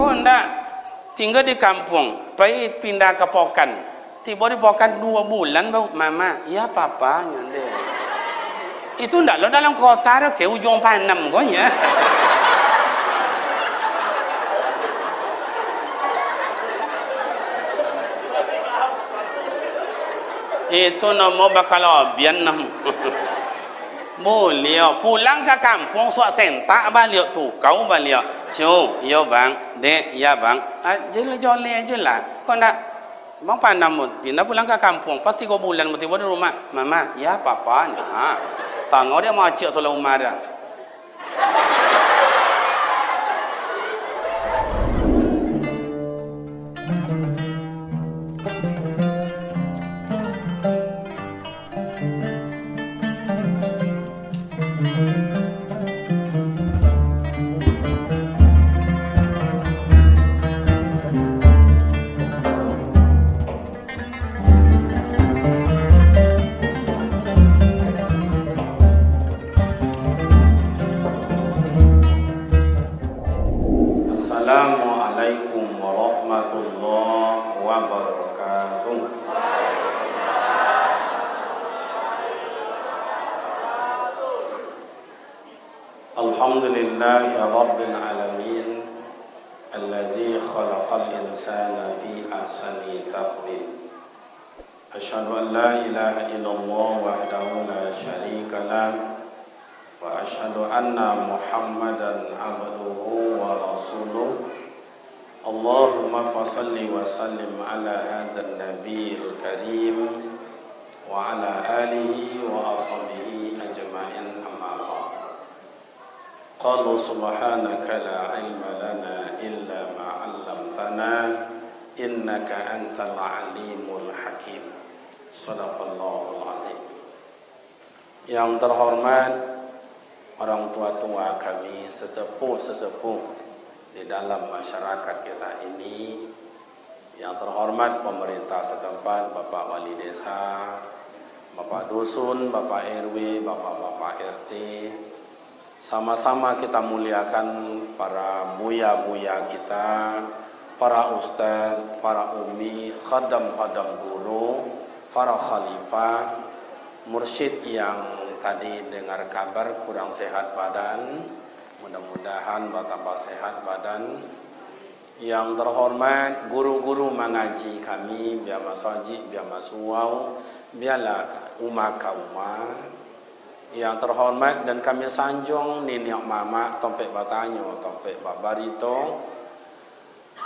Kau ndak tinggal di kampung, pergi pindah ke Pokan. Tiba di Pokan dua bulan baru mama, ya papa nyande. Itu ndak lo dalam kota ke ujung panam kau ya. Itu nama bakal abian nam. Boleh pulang ke kampung suat sentak balik tu kau balik. Cu, ya bang, dek, ya bang. Ah, jelah joleh aja lah. Kau nak bang pandang mu, pindah pulang ke kampung. Pasti kau bulan mesti di rumah. Mama, ya papa. Nah, tangau dia mau cik soal umar dah. sesepuh-sesepuh di dalam masyarakat kita ini yang terhormat pemerintah setempat Bapak Wali Desa Bapak Dusun, Bapak RW, Bapak-Bapak RT sama-sama kita muliakan para buya-buya kita para ustaz, para umi, khadam-khadam guru para khalifah mursyid yang tadi dengar kabar kurang sehat badan. Mudah-mudahan bertambah sehat badan. Yang terhormat guru-guru mengaji kami biar masajid biar masuau biarlah umat kaumah yang terhormat dan kami sanjung nenek mama tompek batanyo tompek babarito.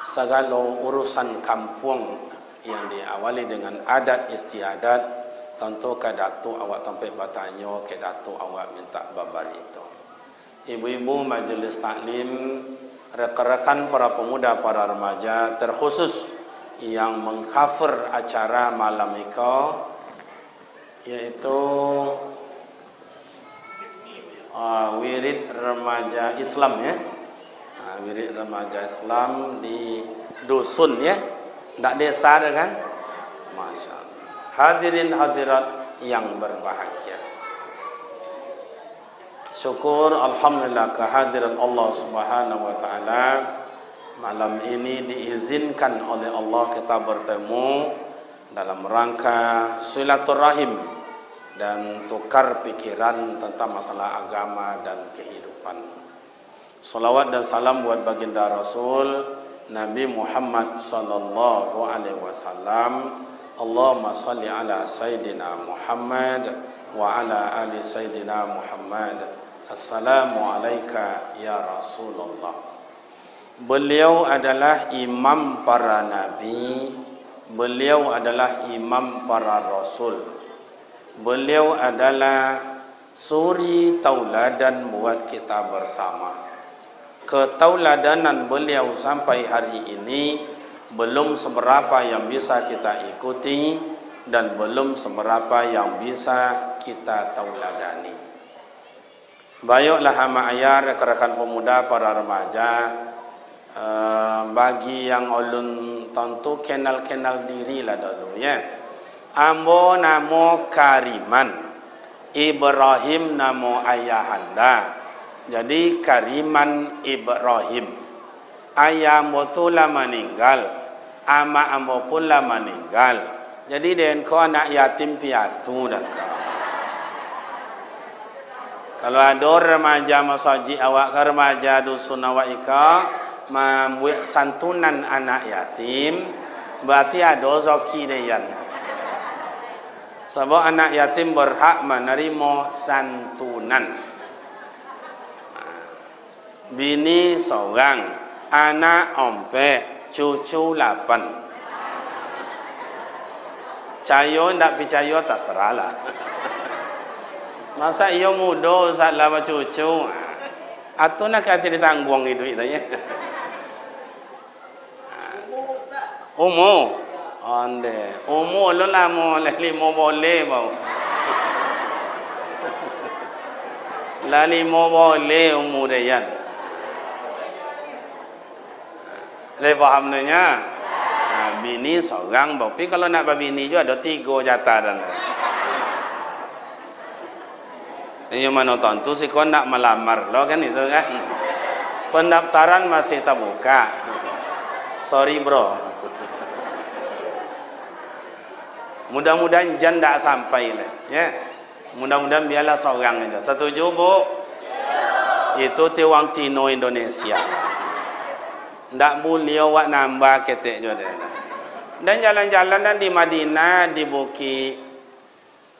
Segala urusan kampung yang diawali dengan adat istiadat tentu ke datuk awak tompek batanyo ke datuk awak minta babarito ibu-ibu majlis taklim, rekan-rekan para pemuda, para remaja terkhusus yang mengcover acara malam itu yaitu uh, wirid remaja Islam ya. Uh, wirid remaja Islam di dusun ya. Tak desa kan? Masya. Hadirin hadirat yang berbahagia syukur alhamdulillah kehadiran Allah Subhanahu wa taala malam ini diizinkan oleh Allah kita bertemu dalam rangka silaturahim dan tukar pikiran tentang masalah agama dan kehidupan. Salawat dan salam buat baginda Rasul Nabi Muhammad sallallahu alaihi wasallam. Allahumma salli ala sayidina Muhammad wa ala ali sayidina Muhammad. Assalamualaikum ya Rasulullah. Beliau adalah imam para nabi. Beliau adalah imam para rasul. Beliau adalah suri tauladan buat kita bersama. Ketauladanan beliau sampai hari ini belum seberapa yang bisa kita ikuti dan belum seberapa yang bisa kita tauladani. Bayuklah hama ayar rekan pemuda para remaja uh, bagi yang ulun tentu kenal-kenal diri lah dulu ya. Ambo namo Kariman. Ibrahim namo ayahanda. Jadi Kariman Ibrahim. ayah motu lah meninggal, ama ambo pun meninggal. Jadi den ko anak yatim piatu dah. Kalau ada remaja masaji awak ke remaja dusun awak ika membuat santunan anak yatim berarti ada zoki dia. Sebab anak yatim berhak menerima santunan. Bini seorang, anak ompe, cucu lapan. Cayo ndak percaya tak seralah. Masa ia muda Ustaz lama cucu. Atau nak kata ditanggung itu itu ya. Umur. Ande. Umur lo lama lima boleh mau. Lali mau boleh umur dia. Le faham nanya? Bini seorang, tapi kalau nak bini juga ada tiga jatah. Ini mana tentu sih kau nak melamar lo kan itu kan. Pendaftaran masih terbuka. Sorry bro. Mudah-mudahan jan tak sampai lah. Ya. Mudah-mudahan biarlah seorang aja. Setuju bu? Itu tiwang Tino Indonesia. Tak boleh awak nambah ketek juga. Dan jalan-jalan dan di Madinah, di Bukit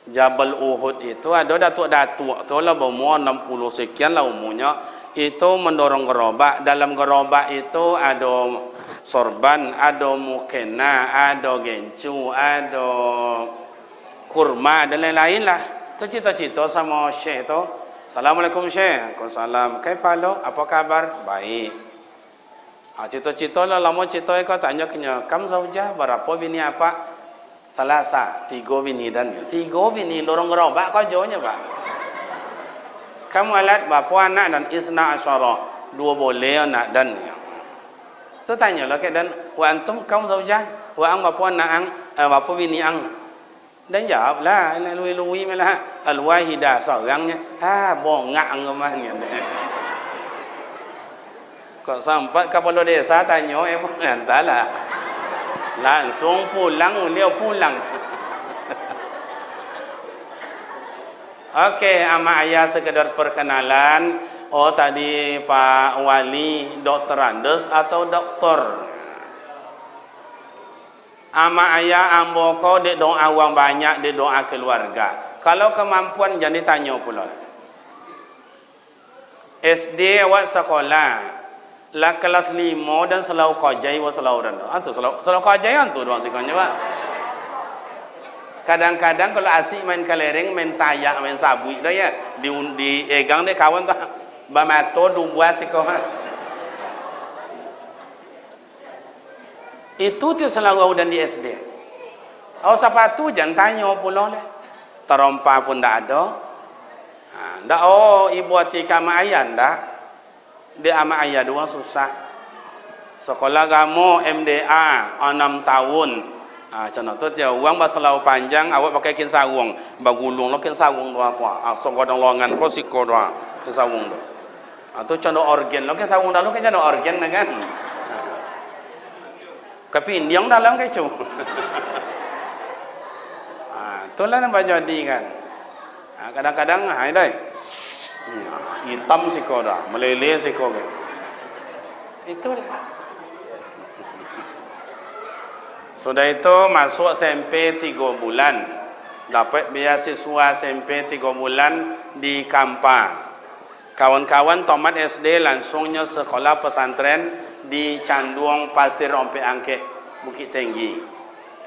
Jabal Uhud itu ada datuk-datuk tu lah berumur 60 sekian lah umurnya. Itu mendorong gerobak. Dalam gerobak itu ada sorban ada mukena ada gencu ada kurma dan lain-lain lah. Tu cita-cita sama syekh tu. Assalamualaikum syekh. Waalaikumsalam. Kaifalo apa kabar? Baik ha, cita-cita lah lama cita kau tanya kena kam zaujah berapa bini apa? Salasa, tiga bini dan tiga bini lorong gerobak kau jauhnya pak. Kamu alat bapa anak dan isna asyara. Dua boleh anak dan tu tanya lah ke dan wa antum kaum zaujah wa ang bapa anak ang eh, bapa bini ang. Dan jawablah lui-lui malah. Al wahida seorangnya. Ha bongak ngemahnya kok sampai kepala desa tanya eh entahlah langsung pulang dia pulang Okey, ama ayah sekedar perkenalan. Oh tadi Pak Wali Doktor Andes atau doktor. Ama ayah ambo ko de doa awang banyak de doa keluarga. Kalau kemampuan jadi tanya pula. SD awak sekolah la kelas lima dan selalu kajai wa selalu dan. Antu selalu selalu kajai antu doang sikanya pak kadang-kadang kalau asik main kelereng main sayak main sabu itu ya. Di di egang deh kawan tak bamato du buat siko itu tu selalu dan di SD oh sepatu jangan tanya pula le terompa pun tak ada. Ha, ndak oh ibu hati kama ayah ndak dia amat ayah dua susah. Sekolah kamu MDA enam tahun. Ah contoh tu dia. Uang bahasa lau panjang awak pakai kin sawung bagulung lo kin sawung dua tua ah so kodong longan ko siko dua kin sawung do atau ah, contoh organ lo kin sawung dah lo kin contoh organ kan? Tapi yang dalam kecu ah itulah yang jadi kan? Ah, kadang-kadang Hmm. hitam siko dah meleleh siko ke itu dah sudah itu masuk SMP 3 bulan. Dapat beasiswa SMP 3 bulan di Kampang kawan-kawan tomat SD langsungnya sekolah pesantren di Canduang Pasir Ompe Angke Bukit Tinggi.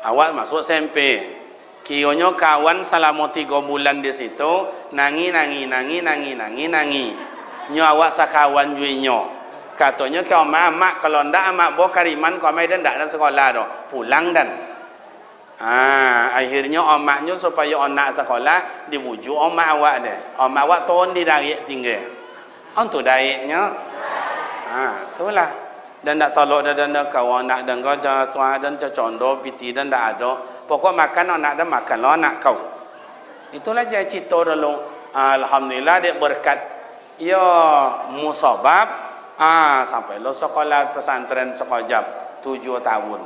Awal masuk SMP Kiyonyo kawan selama tiga bulan di situ nangi nangi nangi nangi nangi nangi. Nyo awak sakawan jui nyo. Katanya kau mak mak kalau ndak mak bo kariman kau mai dan dan sekolah do pulang dan. Ah akhirnya omaknya supaya anak sekolah dibujuk omak awak deh. Omak awak ton di dari tinggal. Untuk daiknya. Ah itulah. Dan tak tolok dan dan kau anak dan kau jatuh dan condo piti dan tak ada pokok makan anak dan makan lo anak kau itulah jadi cerita dulu alhamdulillah dia berkat ya musabab Ah, sampai lo sekolah pesantren sekojap tujuh tahun.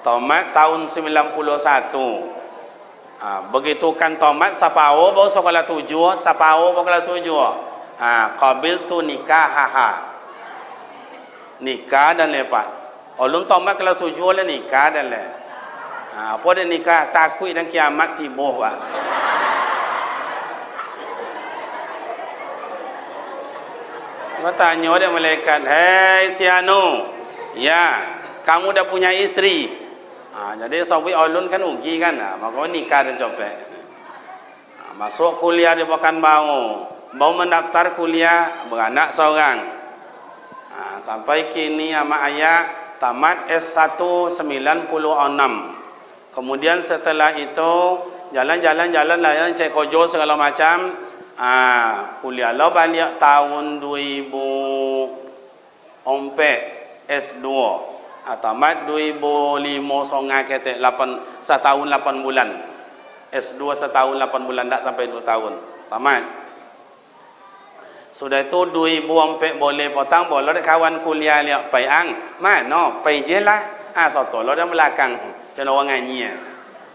Tomat tahun 91. Ah, begitu kan tomat sapao baru sekolah tujuh, sapao baru sekolah tujuh. Ah, qabil tu nikah. Nikah dan lepas. Ulun tomat kelas tujuh lah nikah dan le. Ah, apa dia nikah takut dan kiamat tibuh pak. Kau tanya dia malaikat, Hei si Anu, ya, kamu dah punya istri. Ha, jadi sawi ulun kan ugi kan, ha, maka nikah dan copet. Ha, masuk kuliah dia bukan mau, mau mendaftar kuliah beranak seorang. Ha, sampai kini ama ayah tamat S1 96. Kemudian setelah itu jalan-jalan jalan lain cek kojo segala macam Ah, kuliah lo balik tahun 2004 S2. Ah, tamat 2005 songa kete 8 setahun 8 bulan. S2 setahun 8 bulan tak sampai 2 tahun. Tamat. Sudah itu 2004 boleh potong boleh kawan kuliah liak pai ang. Mana? Pai je lah. Ah, soto lo dah belakang. Jangan orang ngaji.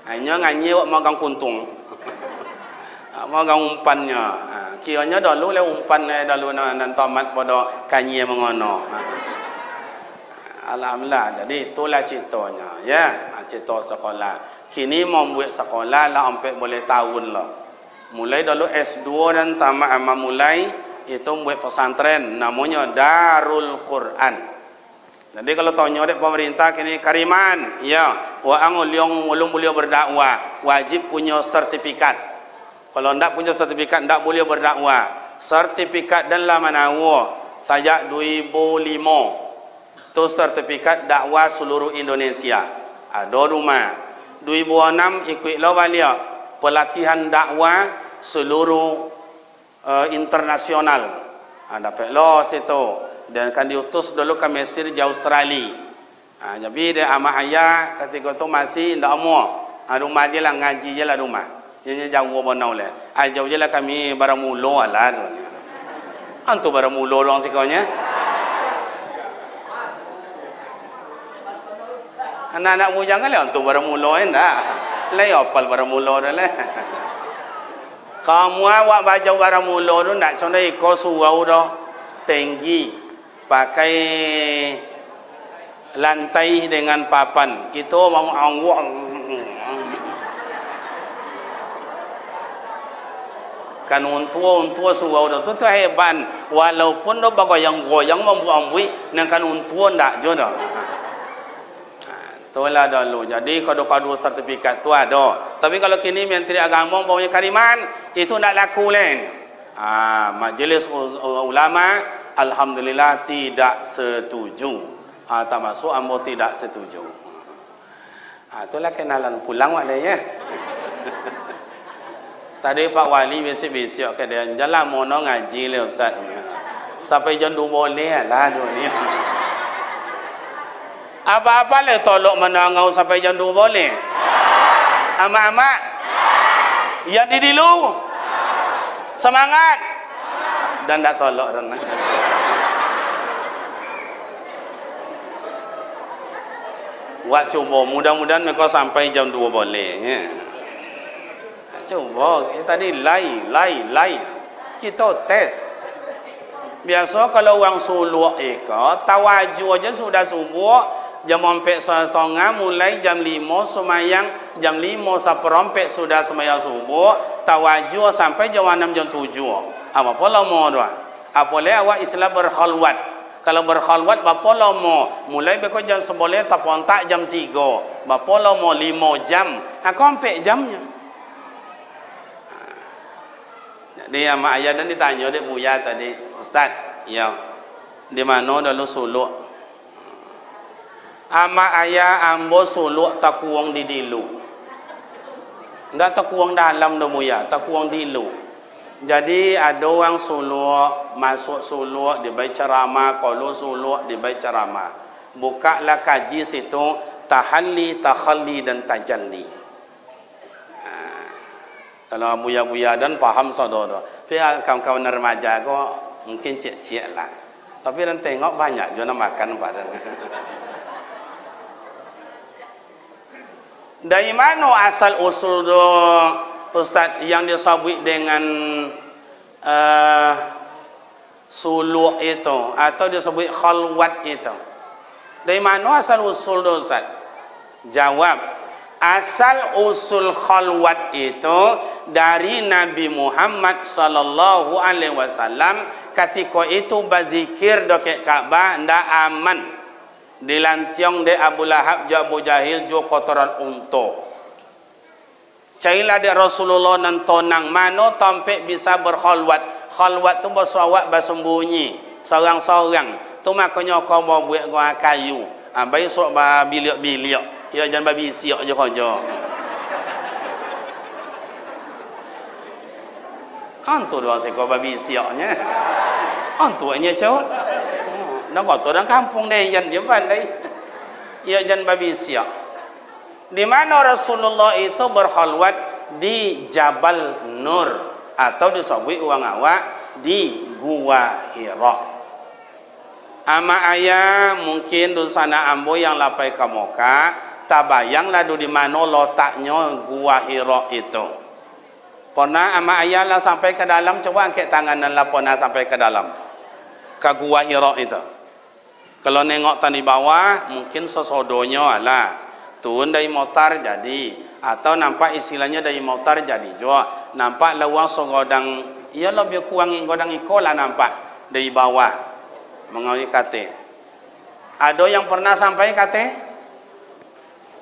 Hanya ngaji wak magang kuntung. Ha, Moga umpannya. Ha, kiranya dulu le umpan le dulu nan tamat pada kanyi mengono. Ha. Alhamdulillah. Jadi itulah ceritanya. Ya, cerita sekolah. Kini mau buat sekolah lah sampai boleh tahun lah. Mulai dulu S2 dan tamat ama mulai itu buat pesantren namanya Darul Quran. Jadi kalau tanya dek pemerintah kini kariman, ya, wa yang ulung beliau berdakwah wajib punya sertifikat kalau tidak punya sertifikat, tidak boleh berdakwah. Sertifikat dan lamanawa sejak 2005. Itu sertifikat dakwah seluruh Indonesia. Ada rumah. 2006 ikut lo balik pelatihan dakwah seluruh uh, internasional. Ha, lo situ dan kan diutus dulu ke Mesir di Australia. Ha, jadi dia amak ayah ketika itu masih tidak mau. Ha, rumah je lah ngaji je lah rumah. Jadi jauh nau le. Ai jauh je lah kami baramulo tu. Antu baramulo orang sikaunya. Anak-anak mu jangan lah antu baramulo eh. Lai opal baramulo dah le. Kamu awak baca baramulo tu nak contoh ikut surau tu tinggi pakai lantai dengan papan. Kita mau angwang kan untua untua suau dah tu tu hebat. Walaupun do bagoyang goyang membuang bui nang kan untua ndak jo dah tu lah dulu jadi kado-kado sertifikat tu ada. Tapi kalau kini menteri agama punya kariman itu nak laku len ah majlis ulama alhamdulillah tidak setuju. Ah termasuk ambo tidak setuju. Ah itulah kenalan pulang wak ya. Tadi Pak Wali besok-besok ke dia jalan mono ngaji le Ustaz. Sampai jam 2 boleh lah dunia. Apa-apa le tolok menangau sampai 2 boleh? Amak-amak? Ya di dulu. Semangat. Dan tak tolok dan. Wak cuba mudah-mudahan mereka sampai jam 2 boleh ya cuba kita tadi lai lai lai kita tes biasa kalau orang suluk eka tawaju aja sudah subuh jam empat setengah mulai jam lima semayang jam lima seperempat sudah semayang subuh tawaju sampai jam enam jam tujuh. Apa pola mau doa apa le awak Islam berhalwat kalau berhalwat bapa lama mulai beko jam seboleh tapontak jam tiga. Bapa lama lima jam. Aku empat jamnya. Jadi ama ayah dan ditanya dia buya tadi, Ustaz, ya, di mana dalam suluk? Ama ayah ambo suluk tak kuang di dilu. Enggak tak kuang dalam dah buya, tak kuang di dilu. Jadi ada orang suluk, masuk suluk, di baik ceramah, kalau suluk, di baik ceramah. Bukalah kaji situ, tahalli, takhalli dan tajalli. Kalau buya-buya dan faham tu. Tapi kawan-kawan remaja ko mungkin cek-cek lah. Tapi dan tengok banyak juga makan pada. Dari mana asal usul do Ustaz yang disebut dengan uh, suluk itu atau disebut khalwat itu? Dari mana asal usul do Ustaz? Jawab asal usul khalwat itu dari Nabi Muhammad sallallahu alaihi wasallam ketika itu berzikir dekat Kaabah ndak aman dilantiong de Abu Lahab jo Abu Jahil jo kotoran unta. Cailah dia Rasulullah nan tonang mano tampe bisa berkhalwat khalwat tu bersawak bersembunyi seorang-seorang tu makanya kau mau buat gua kayu. Abai sok ba biliak-biliak Ya jangan babi siok je kerja. Hantu dua seekor babi sioknya. Hantu nya Nak kau orang kampung deh yang dia pandai. Ya jangan babi siok. Di mana Rasulullah itu berkhalwat di Jabal Nur atau disebut uang awak di Gua Hira. Ama ayah mungkin dun sana ambo yang lapai kamoka tabayanglah di mana letaknya gua Hira itu. Pernah ama ayahlah sampai ke dalam coba angkat tangan dan lah pernah sampai ke dalam. Ke gua Hira itu. Kalau nengok tadi bawah mungkin sesodonya lah. Turun dari motor jadi atau nampak istilahnya dari motor jadi juga nampak lawang sogodang ia lebih kurang godang ikola nampak dari bawah mengawi kate ada yang pernah sampai kate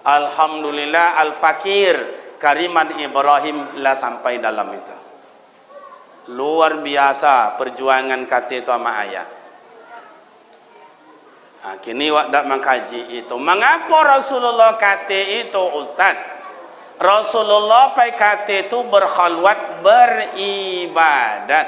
Alhamdulillah Al-Fakir Kariman Ibrahim lah sampai dalam itu. Luar biasa perjuangan kata itu sama ayah. Ha, kini wak dak mengkaji itu. Mengapa Rasulullah kata itu Ustaz? Rasulullah pai kata itu berkhalwat beribadat.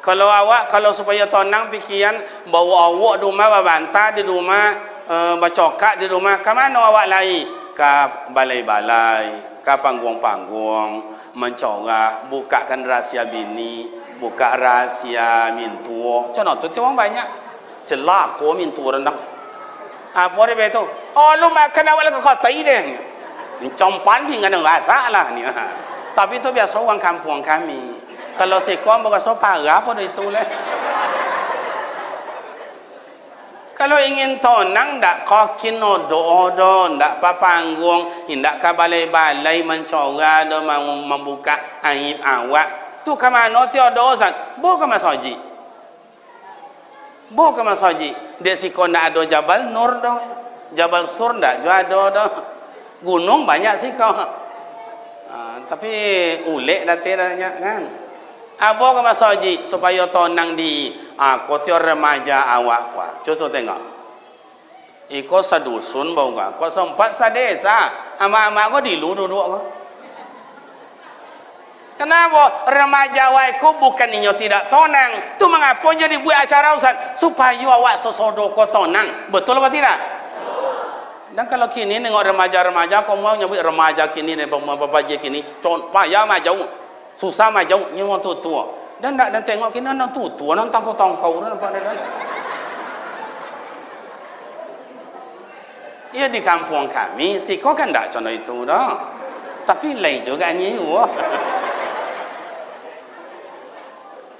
Kalau awak kalau supaya tenang pikiran bawa awak di rumah bantah di rumah uh, bercokak di rumah ke mana awak lari ke balai-balai ke panggung-panggung mencorah bukakan rahsia bini buka rahsia mintuo macam tu tu orang banyak celak ko mintuo rendang apa dia betul oh lu makan awak lagi kau tai compan ni dengan rasa lah ni tapi itu biasa orang kampung kami kalau sekolah berasa parah pun itu lah Kalau ingin tonang tak kau kino do, tak apa panggung, hendak ke balai-balai mencora do membuka aib awak. Tu ke mana tiada dozan? Bo ke masaji? Bo ke masaji? Dia si kau nak ada Jabal Nur do. Jabal Sur tak juga ada do. Gunung banyak sih kau. Ha, tapi ulek dah tiada kan. Apa ke masaji supaya tonang di ah kotor remaja awak kwa. Cuba tengok. Iko sadusun bau ka. Ko sempat sadesa. Ama-ama ko di lu duduk ko. Kenapa remaja awak ko bukan inyo tidak tonang? Tu mengapa jadi buat acara Ustaz supaya awak sesodo ko tonang? Betul apa tidak? Dan kalau kini nengok remaja-remaja, kau mau nyebut remaja kini ni, bapak-bapak kini, payah majau susah mah jauh orang tua dan nak dan tengok kena nang tu tua nang tangkau tangkau dah nampak dah Ya di kampung kami, si kau kan tak contoh itu dah. Tapi lain juga ni.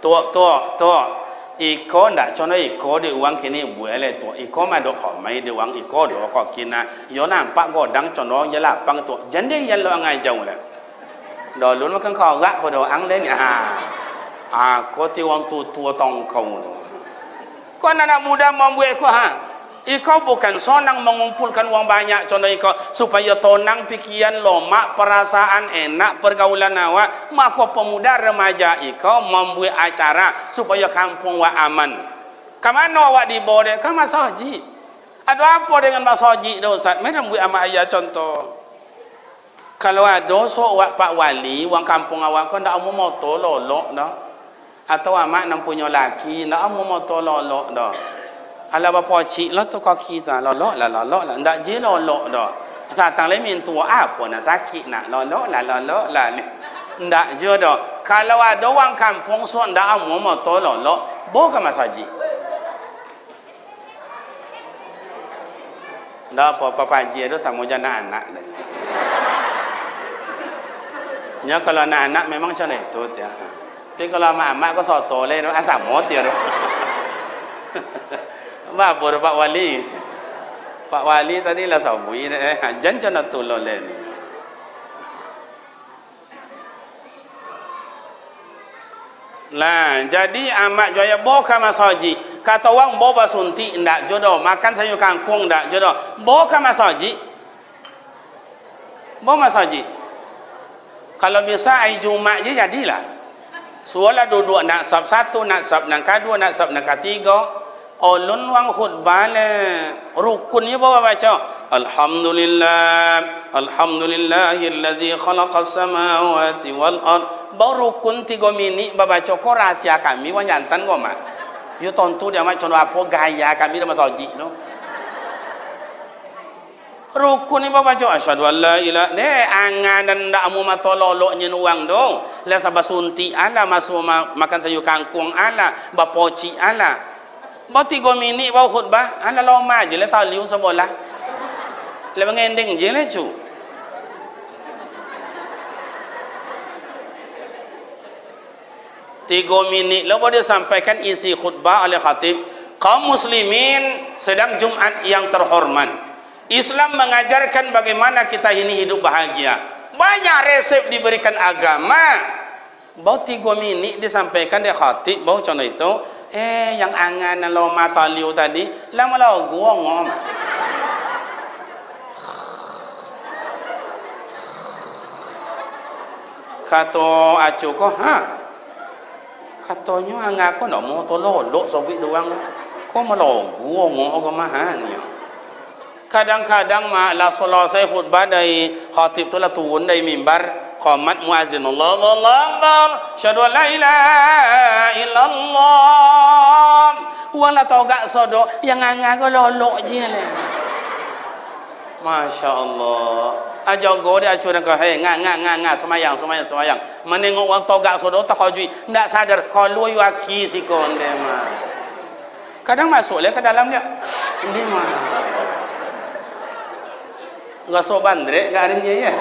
Tua, tua, tua. Iko ndak contoh iko di uang kini boleh tua. Iko mah dok mai di uang iko dok kau kina. Yo nampak godang contoh jelah pang tua. Jadi yang lo ngai jauh lah. Dah lu makan kau gak pada ang lain ah. Ah, kau ti wang tu tua tong tu. Kau anak muda membuat kau ha. Ikau bukan sonang mengumpulkan uang banyak contoh ikau supaya tonang pikiran lomak perasaan enak pergaulan awak maka pemuda remaja ikau membuat acara supaya kampung wa aman. Kamano awak di bawah Kamu sahaji. Ada apa dengan masaji tu Ustaz? Mana buat amat ayah contoh kalau ada so wak pak wali wang kampung awak kau ndak mau motor lolok dah atau amak nak punya laki ndak mau motor lolok dah ala bapa cik lah tu kaki tu lolok lah lolok lah ndak je lolok dah satang le min tua apa nak sakit nak lolok lah lolok lah ni ndak jodoh. Kalau ada orang kampung sok ndak amu mau tolong lo, bawa ke masjid. Ndak apa-apa pagi itu sama je anak-anak. Nya kalau anak-anak memang macam itu ya. Tapi kalau mak-mak kau soto le, asam mot ya. Apa Pak Wali? Pak Wali tadi lah sabui eh jangan nak tolong ni. Lah, jadi amat jaya boka masaji. Kata orang bawa sunti ndak jodoh, makan sayur kangkung ndak jodoh. Boka masaji. Bawa masaji. Kalau bisa ai Jumat je jadilah. Suara duduk nak sab satu, nak sab nak kedua, nak sab nak ketiga. Ulun wang khutbah le rukunnya bawa baca. Alhamdulillah, Alhamdulillahillazi khalaqas samawati wal ardh baru kun tiga minit baba coko rahasia kami wan jantan kau mak. Yo tontu dia mak cono apa gaya kami dah masaji no. Rukun ni baba coko asyhadu an la ilaha ne angan dan ndak amu matololok nyen uang dong. La sabah sunti ala masuk makan sayur kangkung ala bapoci ala. Bau tiga minit bau khutbah ala lama je le tau liu sebelah. Le mengending je le cu. tiga minit lepas dia sampaikan isi khutbah oleh khatib kaum muslimin sedang Jumat yang terhormat Islam mengajarkan bagaimana kita ini hidup bahagia. Banyak resep diberikan agama. Bau tiga minit disampaikan dia khatib bau contoh itu eh yang angan lo mata liu tadi lama lo gua ngom kata acu ko ha katanya angak ko nak mau tolong lok sobik doang lah. Kau malah gua ngok ke mahan ni. Kadang-kadang mak la solat saya khutbah dari khatib tu lah turun dari mimbar qamat muazin Allah Akbar. Syahadu la ilaha illallah. Wala tau gak sodo yang angak ko lolok je lah. Masya Allah ajago dia acuran ke hei ngak ngak ngak semayang semayang semayang. Menengok orang togak sodo tak kau ndak sadar kalau yu aki si konde mah kadang masuk le ke dalam dia. Ini mah enggak so bandre enggak ada ya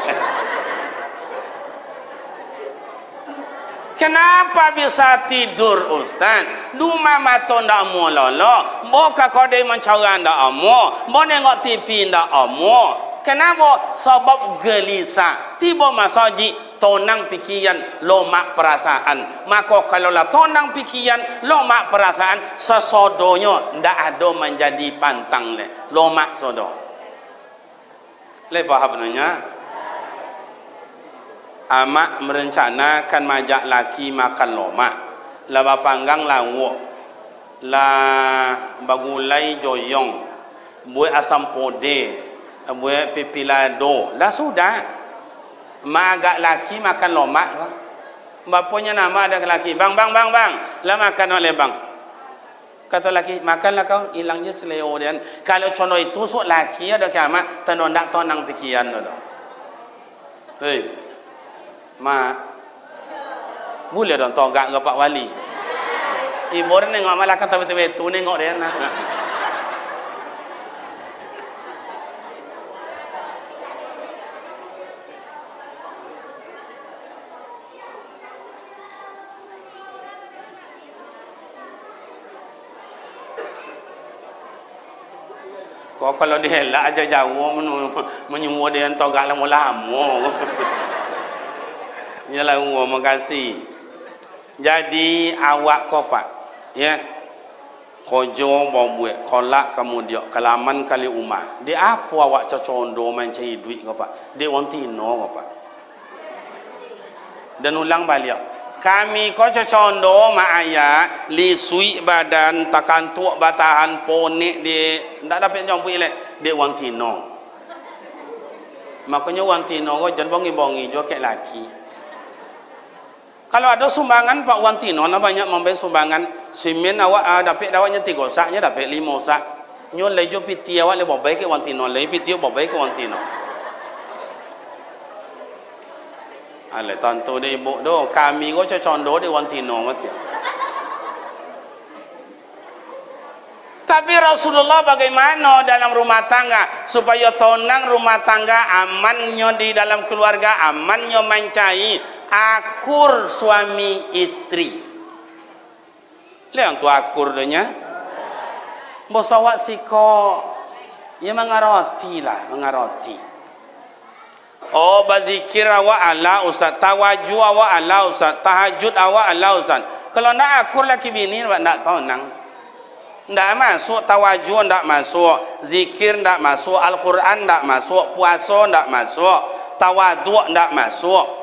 Kenapa bisa tidur Ustaz? Duma mata ndak mau lolo. Boka kode mencari ndak amo. Bo nengok TV ndak amo. Kenapa? Sebab gelisah. Tiba masaji tonang pikiran lomak perasaan. Maka kalau lah tonang pikiran lomak perasaan sesodonya ndak ada menjadi pantang le. Lomak sodo. Le faham? Amak merencanakan majak laki makan lomak. Laba panggang lawu. La bagulai joyong. Buat asam pode buat pipilado lah sudah. Mak agak laki makan lomak bapaknya nama ada laki. Bang bang bang bang. Lah makan oleh bang. Kata laki makanlah kau. Hilangnya seleo dan kalau contoh itu sok laki ada kiamat tenondak tonang pikiran hei ma boleh dong tonggak ke Pak Wali. Ibu ni nengok malah kata betul-betul. Nengok dia nak. Kau kalau dia lah aja jauh menyuruh dia entah gak lama-lama. Yalah Allah makasih. Jadi awak kau pak, ya. Kojo mau buat kolak kamu dia kalaman kali umah. Dia apa awak cocondo main cari duit kau pak? Dia wanti no kau pak. Dan ulang balik kami ko condo ma aya li sui badan takan tuak batahan ponek di ndak dapat jom pu ile de wang makanya wang tino ko jan bongi bongi jo ke laki kalau ada sumbangan pak wang tino na banyak memberi sumbangan. Simen awak uh, dapat dawatnya tiga saknya dapat lima sak. Nyon lejo piti awak le bobai ke wang tino le piti bobai ke wang tino Ale tonto de ibu do kami go condo de wantino mati. Tapi Rasulullah bagaimana dalam rumah tangga? Supaya tonang rumah tangga amannya di dalam keluarga amannya mencai akur suami istri. Liang tu akur donya. Bosawak siko ia mengaroti lah, mengaroti. Oh, bazikir awak Allah ustaz, tawaju awak Allah ustaz, tahajud awak Allah ustaz. Kalau nak akur lagi bini, nak tahu nang. Tak masuk tawaju, tak masuk. Zikir tak masuk. Al-Quran tak masuk. Puasa tak masuk. Tawaduk tak masuk.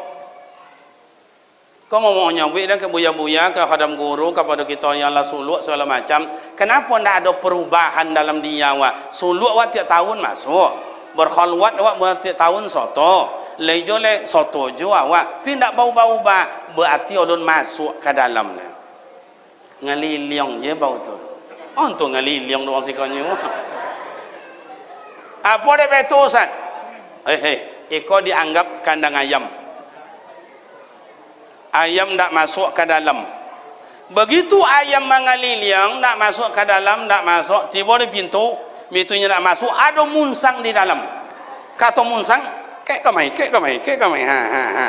Kau mau nyawik dan ke buya-buya, ke khadam guru, kepada kita yang lah suluk segala macam. Kenapa tidak ada perubahan dalam dia awak? Suluk awak tiap tahun masuk. Berkhalwat awak buat tiap tahun soto. Lejo le soto jo awak. Tapi tidak bau-bau ba. Berarti odon masuk ke dalam. Ngeliliang je bau tu. Oh, tu ngeliliang doang sikanya. Apa dia betul, Ustaz? Hei, hei. Iko dianggap kandang ayam ayam tak masuk ke dalam. Begitu ayam mengaliliang tak masuk ke dalam tak masuk tiba di pintu pintunya tak masuk ada munsang di dalam. Kata munsang kek kamai kek kamai kek kamai ha ha ha.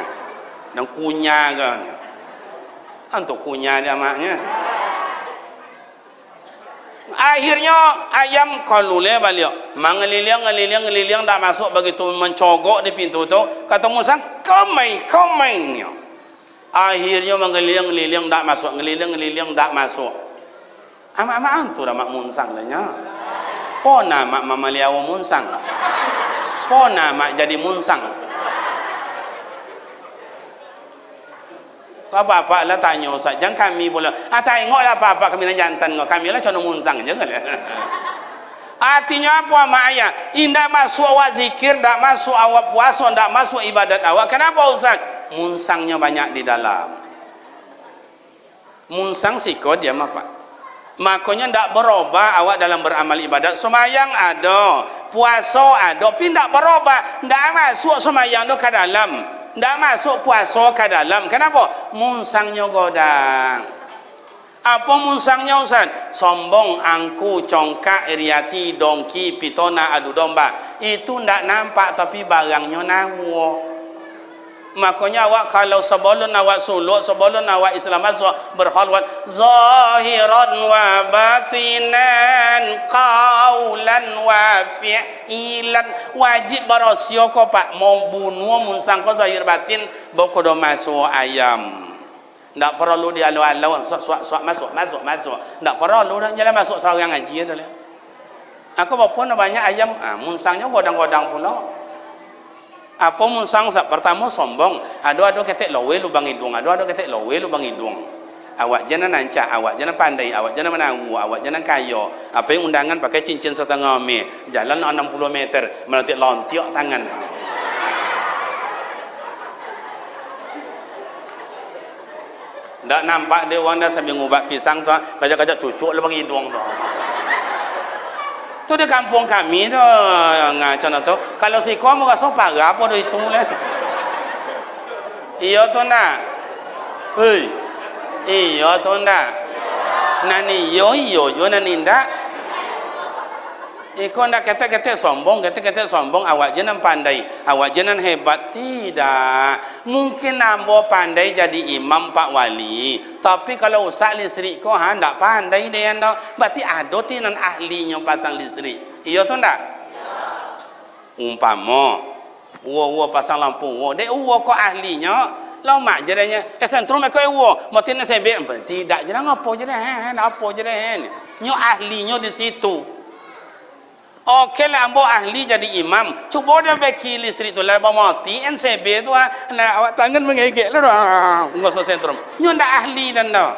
Dan kunya kan untuk kunya dia maknya akhirnya ayam kalule balik. Mengaliliang ngaliliang ngaliliang tak masuk begitu mencogok di pintu tu. Kata munsang kamai kamai akhirnya mengeliling-liling tak masuk. Ngeliling-liling tak masuk. Amak-amak antu dah mak munsang lahnya pona mak mamaliawa munsang. Pona mak jadi munsang. Kau apa lah tanya Ustaz. Jangan kami boleh ah tengok lah apa-apa kami nak jantan kami lah cuma munsang je kan Artinya apa mak ayah? Indah masuk awak zikir, tak masuk awak puasa, tak masuk ibadat awak. Kenapa Ustaz? munsangnya banyak di dalam. Munsang siko dia apa? Makanya tidak berubah awak dalam beramal ibadat. Semayang ada, puasa ada, tapi tidak berubah. Tidak masuk semayang itu ke dalam. Tidak masuk puasa ke dalam. Kenapa? Munsangnya godang. Apa munsangnya Ustaz? Sombong, angku, congkak, iriati, dongki, pitona, adu domba. Itu tidak nampak tapi barangnya nawak makanya awak kalau sebelum awak suluk sebelum awak Islam masuk berhalwat zahiran wa batinan qaulan wa fi'lan wajib berosio ko pak mau bunuh mun sangko zahir batin boko do masuk ayam ndak perlu dia alu-alu sok sok masuk masuk masuk. Ndak perlu dah jalan masuk seorang ngaji dah aku bapak banyak ayam. Ah mun sangnya godang-godang pula. Apa musang sak pertama sombong. Ado-ado ketek lowe lubang hidung. Ado-ado ketek lowe lubang hidung. Awak jangan nancak awak jangan pandai awak jangan menahu awak jangan kayo. Apa yang undangan pakai cincin setengah me jalan 60 meter melantik lontiok tangan Tak nampak dia orang dah sambil ngubah pisang tu, kajak-kajak cucuk lubang hidung tu. Tu di kampung kami tu ngacau tu. Kalau si kau mau kasih parah apa tu itu lah. Iya tu nak. Hei. Iya tu nak. Nani yo yo yo nani ndak. Iko nak kata-kata sombong, kata-kata sombong, awak jangan pandai, awak jangan hebat. Tidak. Mungkin nambo pandai jadi imam pak wali. Tapi kalau usah listrik ko, ha, tak pandai dia anda. Berarti ada tinan ahlinya pasang listrik. Iya tu tak? Ya. Umpama, uwa-uwa pasang lampu, uwa. Dia uwa ko ahlinya. Lau mak jadinya, eh sentrum aku uwa. Mati nak sebek. Tidak, jangan apa je dah. Apa je dah. Nyo ahlinya di situ. Okey lah ambo ahli jadi imam. Cuba dia beki listrik tu lah mati NCB tu ah nak awak tangan mengegek lah dah. Ngosok sentrum. Nyo ndak ahli dan dah.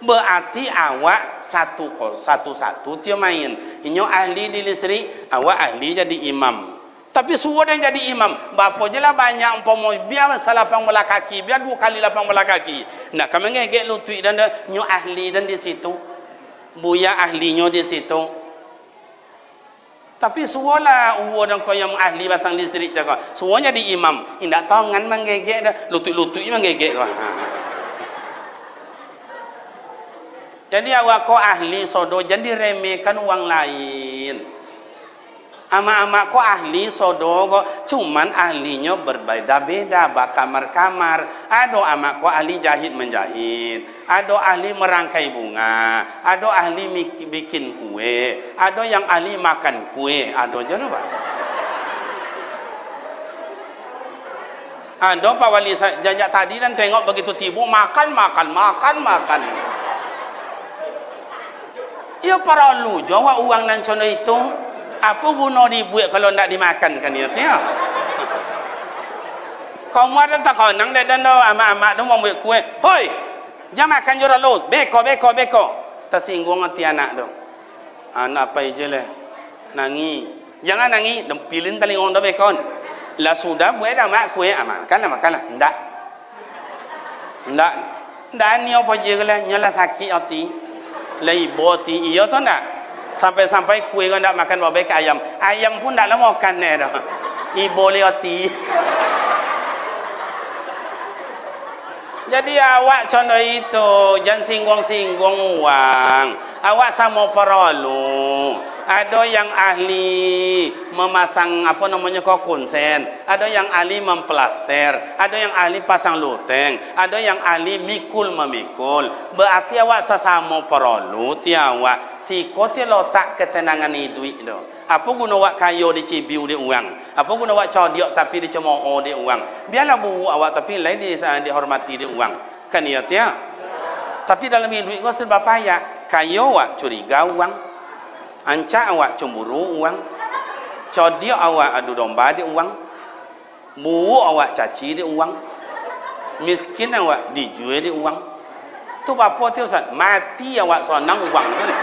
Berarti awak satu satu satu dia main. Nyo ahli di listrik, awak ahli jadi imam. Tapi suruh dia jadi imam. Bapa je lah banyak umpama biar salah lapang bola kaki, biar dua kali lapang bola kaki. Nak kami ngegek lutut dan nyo ahli dan di situ. Buya ahlinya di situ. Tapi suruhlah uwa dan kau yang ahli pasang listrik cakap. Suruh jadi imam. Indak tahu ngan menggegek dah. Lutut-lutut menggegek dah. Ha. Jadi awak kau ahli sodo jadi remehkan uang lain. Amak-amak kau ahli sodo kau cuman ahlinya berbeda-beda kamar-kamar. Ada amak kau ahli jahit menjahit. Ada ahli merangkai bunga. Ada ahli bikin kue. Ada yang ahli makan kue. Ada je pak. Ada Pak Wali jajak tadi dan tengok begitu tibu makan makan makan makan. Ya para lu jawab uang nan itu apa guna dibuat kalau nak dimakan kan ya tiap kau mau ada tak kau nang dan do amak-amak mau buat kue hoi jangan makan jura lu beko beko beko. Tersinggung hati anak tu anak apa aja lah. Nangi. Jangan nangi dan pilih tali orang dah beko lah sudah buat dah mak kue amak kan lah makan lah. Ndak. Ndak. Ndak ni apa je lah. Nyala sakit hati. Lai boti iya tu ndak sampai-sampai kue kau nak makan babai ke ayam. Ayam pun tak lama makan ni dah ibu liati jadi awak contoh itu jangan singgung-singgung uang awak sama perlu ada yang ahli memasang apa namanya kok konsen ada yang ahli memplaster. Ada yang ahli pasang luteng. Ada yang ahli mikul memikul. Berarti awak sesama perlu tiawak si kote lo tak ketenangan ni duit tu apa guna awak kayo di cibiu di uang apa guna awak codiok tapi di cemooh di uang biarlah bu awak tapi lain di dihormati di uang kan ya tapi dalam duit kau sebab payah kayo awak curiga uang Ancak awak cemburu uang. Codiok awak adu domba di uang. Mu awak caci di uang. Miskin awak dijual di uang. Tu apa tu Ustaz? Mati awak senang uang tu ni.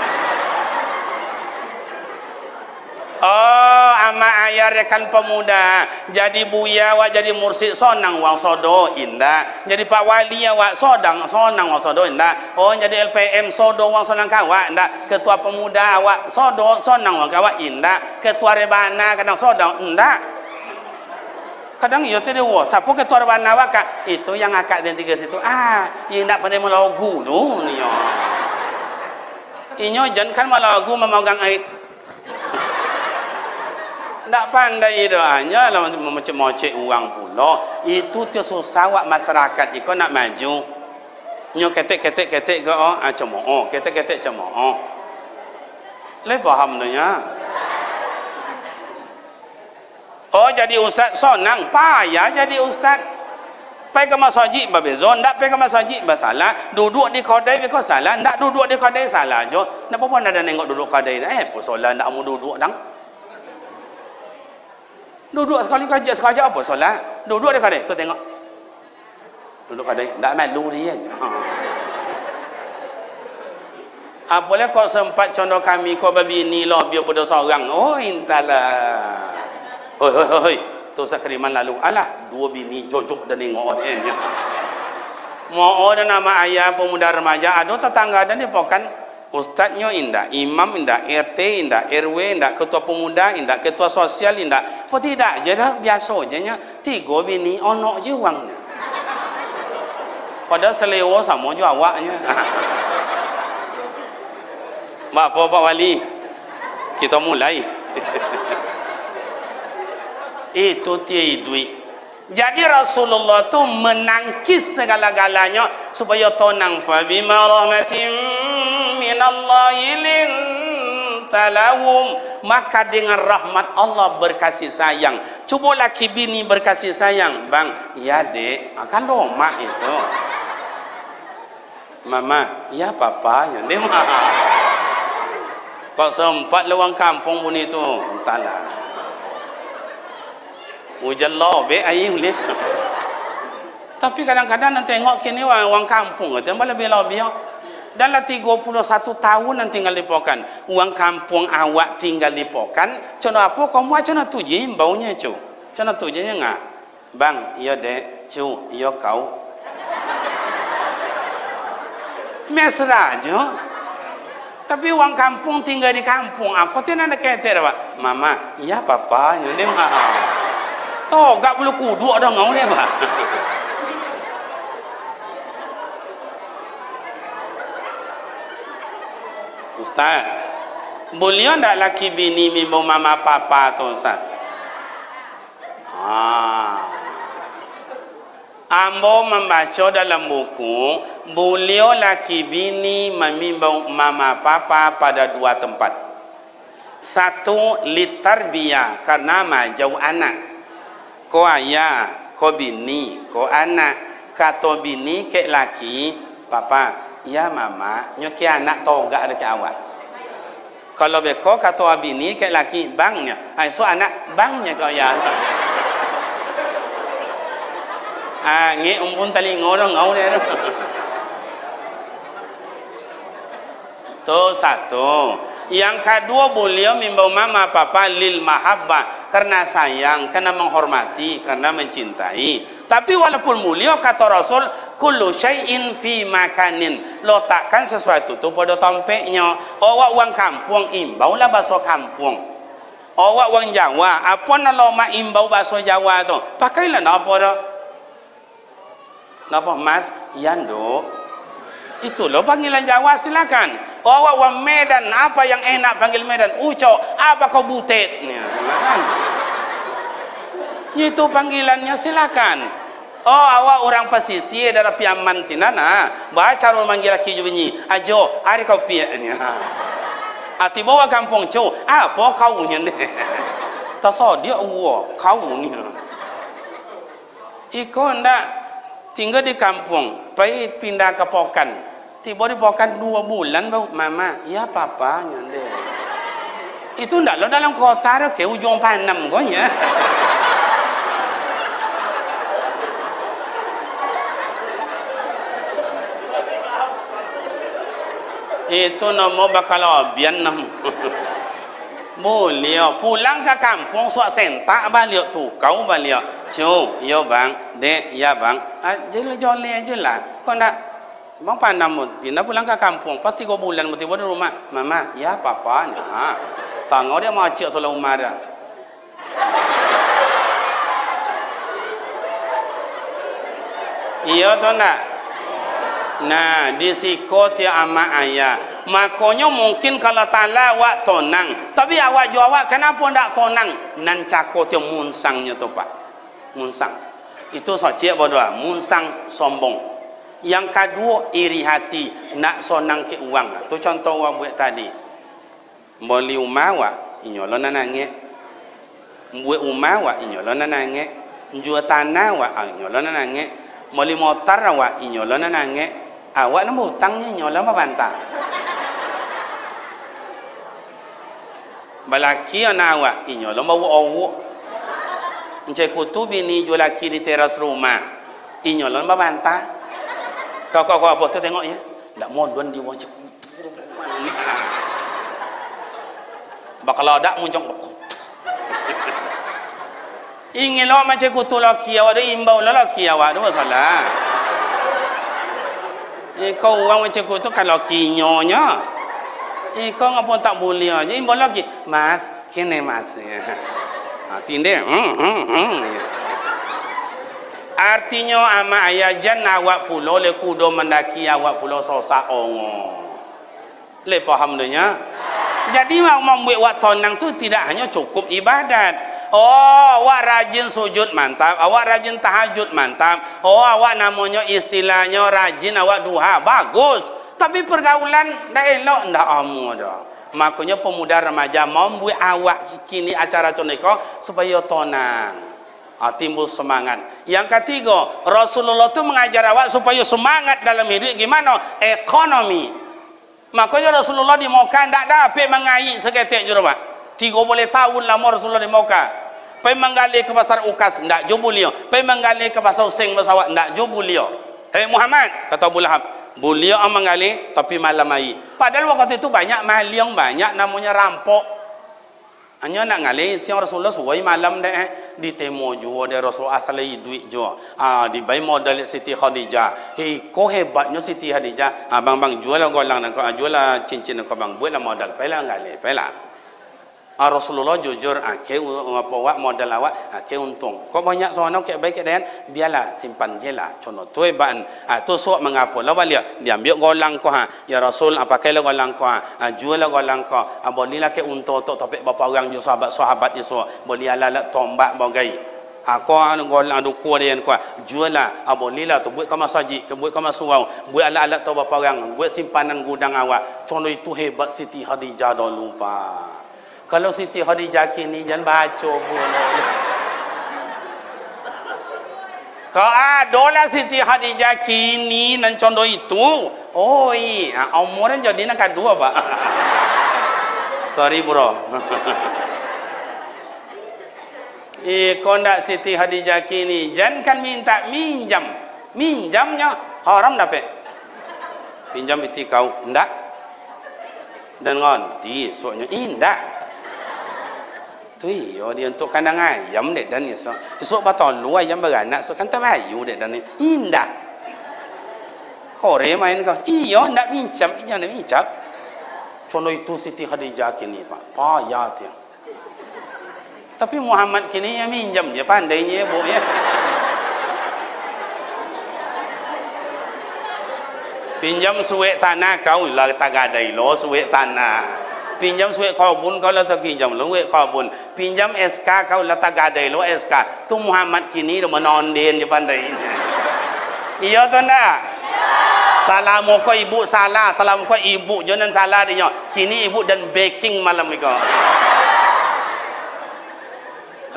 Oh, ama ayah rekan pemuda. Jadi buya awak jadi mursid sonang wang sodo indah. Jadi pak wali awak sodang sonang wang sodo indah. Oh, jadi LPM sodo wang sonang kawak indah. Ketua pemuda awak sodo sonang wang kawak indah. Ketua rebana kadang sodang indah. Kadang iya tu dia wah. Siapa ketua rebana awak kak? Itu yang akak dan tiga situ. Ah, yang nak pandai melagu tu ni. Inyo jangan kan melagu memegang air tak pandai dah hanya lah macam mocek uang pula. Itu tu susah masyarakat. Iko nak maju. Nyo ketek ketek ketek ke oh ah cemo oh ketek ketek cemo oh. Le faham nya oh jadi ustaz sonang payah jadi ustaz. Pergi ke masjid babezon tak pergi ke masjid masalah duduk di kedai kau salah. Tak duduk di kedai salah jo nak apa nak ada nengok duduk kedai. Eh apa solat nak mau duduk dang Duduk sekali kajak sekali apa solat? Duduk dia kadai. Tu tengok. Duduk kadai. Tak malu dia. Ha. Apalagi kau sempat contoh kami kau babi ni lah biar pada seorang. Oh intalah. Hoi hoi hoi. Tu sak keriman lalu. Alah dua bini cocok dan tengok ni. Mau ada nama ayah pemuda remaja ada tetangga dan dia pokan Ustaznya indah, imam indah, RT indah, RW indah, ketua pemuda indah, ketua sosial indah. Apa tidak? Jadi biasa je nya. Tiga bini onok je wangnya. Pada selewa sama je awaknya. Mak apa Pak Wali? Kita mulai. Itu tiai duit. Jadi Rasulullah tu menangkis segala-galanya supaya tonang fa bima rahmatin minallahi maka dengan rahmat Allah berkasih sayang. Cuba laki bini berkasih sayang, bang. Ya dek, akan loma itu. Mama, ya papa, ya dek. Kok sempat lewang kampung pun itu, entahlah. Hujan lobe air boleh. Tapi kadang-kadang nanti tengok kini orang, orang kampung tu malah bila biar. Dalam 31 tahun nanti tinggal di pokan. Uang kampung awak tinggal di pokan. Contoh apa? Contoh tu je baunya cu. Contoh tu je ngah. Bang, iya dek, cu, iya kau. Mesra je. Tapi orang kampung tinggal di kampung. Aku tidak kata apa. Mama, iya papa, ini mah. Tahu, gak perlu kudu ada ngau ni apa. Ustaz, boleh tak laki bini mimbo mama papa tu Ustaz? Ah. Ambo membaca dalam buku, beliau laki bini memimbau mama papa pada dua tempat. Satu litar biya karena majau anak. Ko ayah, ko bini, ko anak. Kato bini ke laki, papa, ya mama nyoki anak toga dekat awak? Kalau beko kata bini ke laki bangnya. Ai so anak bangnya kau ya ah ngi umpun tali ngorong ngau ne to satu yang kedua beliau membawa mama papa lil mahabbah karena sayang karena menghormati karena mencintai. Tapi walaupun mulia kata Rasul kullu syai'in fi makanin. Letakkan sesuatu tu pada tempatnya awak wang kampung imbau lah bahasa kampung. Awak wang Jawa apa nak lama imbau bahasa Jawa tu? Pakailah apa dah? Napa mas? Yando itu lo panggilan Jawa silakan awak wang Medan apa yang enak panggil Medan uco apa kau butet silakan itu panggilannya silakan Oh awak orang pesisir dari piaman sinana. Baca orang manggil laki bunyi. Ajo, hari kau piak ni. Ati bawa kampung cu. Apa kau ni? Tak so dia uwa kau ni. Iko ndak tinggal di kampung, pergi pindah ke Pokan. Tiba di Pokan dua bulan baru mama, ya papa nyande. Itu ndak lo dalam kota ke ujung panam kau ya. itu nama bakal abian nam mulia pulang ke kampung suak sentak balik tu kau balik. Cu yo bang. Dek ya bang. Ah jele jole aja lah. Kau nak bang pandam mu pindah pulang ke kampung pasti kau bulan mesti di rumah mama ya papa nah tangau dia mau cik soal umar dah Iya tu nak Nah, di siko ama ayah. Makanya mungkin kalau tala awak tonang. Tapi awak jawab kenapa ndak tonang? Nan cako ti munsangnya tu pak. Munsang. Itu saja bodoh. Munsang sombong. Yang kedua iri hati nak sonang ke uang. Tu contoh awak buat tadi. Beli rumah awak, inyolon nangis. Buat rumah awak, inyolon nangis. Jual tanah awak, inyolon nangis. Beli motor awak, inyolon nangis awak nama hutangnya nyolah apa bantah balaki anak awak inyo bawa awak Encik kutu bini jual laki di teras rumah inyo lama bantah kau kau kau apa tu tengok ya tak modern di wajah kutu bakal ada muncul ingin lo macam kutu laki awak dia imbau laki awak tu salah Eh, kau orang macam tu kalau kinyonya. Eh, kau ngapa tak boleh aja. Boleh lagi. Mas, kini mas. Ha, tindih. Hmm, hmm, hmm. Artinya ama ayah jan awak pulau le kudo mendaki awak pulau sosa ongo. Le paham dunia? Jadi mau membuat waktu nang tu tidak hanya cukup ibadat. Oh, awak rajin sujud mantap. Awak rajin tahajud mantap. Oh, awak namanya istilahnya rajin awak duha. Bagus. Tapi pergaulan dah elok ndak amu dah. Makanya pemuda remaja mau buat awak kini acara coneko supaya tonang. Ah, timbul semangat. Yang ketiga, Rasulullah tu mengajar awak supaya semangat dalam hidup gimana? Ekonomi. Makanya Rasulullah di Mekah tak dapat mengaik seketik jurubah. Tiga boleh tahun lama Rasulullah di Mekah. Pergi menggali ke pasar Ukas, tidak jumpa beliau. Pergi menggali ke pasar Useng Bersawak, tidak jumpa beliau. Hei Muhammad, kata Abu Lahab. Beliau yang menggali, tapi malam hari. Padahal waktu itu banyak maliang, banyak namanya rampok. Hanya nak ngalih siang Rasulullah suai malam deh eh. di temo jual dia Rasul asal duit jual. Ah di bayi modal Siti Khadijah. Hei, ko hebatnya Siti Khadijah. Ah bang bang jual lah golang nak jual lah cincin nak bang buat lah modal. Pela ngalih, pela. Ah, Rasulullah jujur ake ah, apa wak modal awak ake untung. Kau banyak soalnya ke baik dan biarlah simpan je lah. Contoh tu ban. Ah tu sok mengapa? Lah balik dia ambil golang ko ha ya Rasul apa kala golang ko ha ah, jual lah golang ko ah boleh lah ke untung tu tapi bapa orang ju sahabat sahabat dia so boleh ala tombak bagai. Aku anu golang anu kuat dia kuat jual lah ah lah tu buat kau masajid ke buat kau surau. Buat alat-alat tu bapa orang buat simpanan gudang awak. Contoh itu hebat Siti Khadijah dah lupa kalau Siti Khadijah kini jangan baca pun. Kau ada lah Siti Khadijah kini dan contoh itu. Oh iya, umurnya jadi nak dua pak. Sorry bro. Eh, kau nak Siti Khadijah kini, jangan kan minta minjam. Minjamnya haram dapat. Pinjam itu kau, enggak. Dan nganti, soalnya indah. Tu yo dia untuk kandang ayam dek dan so. Esok batal lu ayam beranak so kan tabayu dek dan ni. Indah. Kore main kau. Iyo nak bincang, iya nak bincang. Contoh itu Siti Khadijah kini pak. Payah dia. Tapi Muhammad kini yang minjam je pandainya bu ya. Pinjam suwek tanah kau lah tak ada lo suwek tanah pinjam suwe karbon kau lah tak pinjam lu suwe karbon pinjam SK kau lah tak ada lu SK tu Muhammad kini dah menondin je pandai. Iya tu nak salam kau ibu salah salam kau ibu jangan salah dia kini ibu dan baking malam ni kau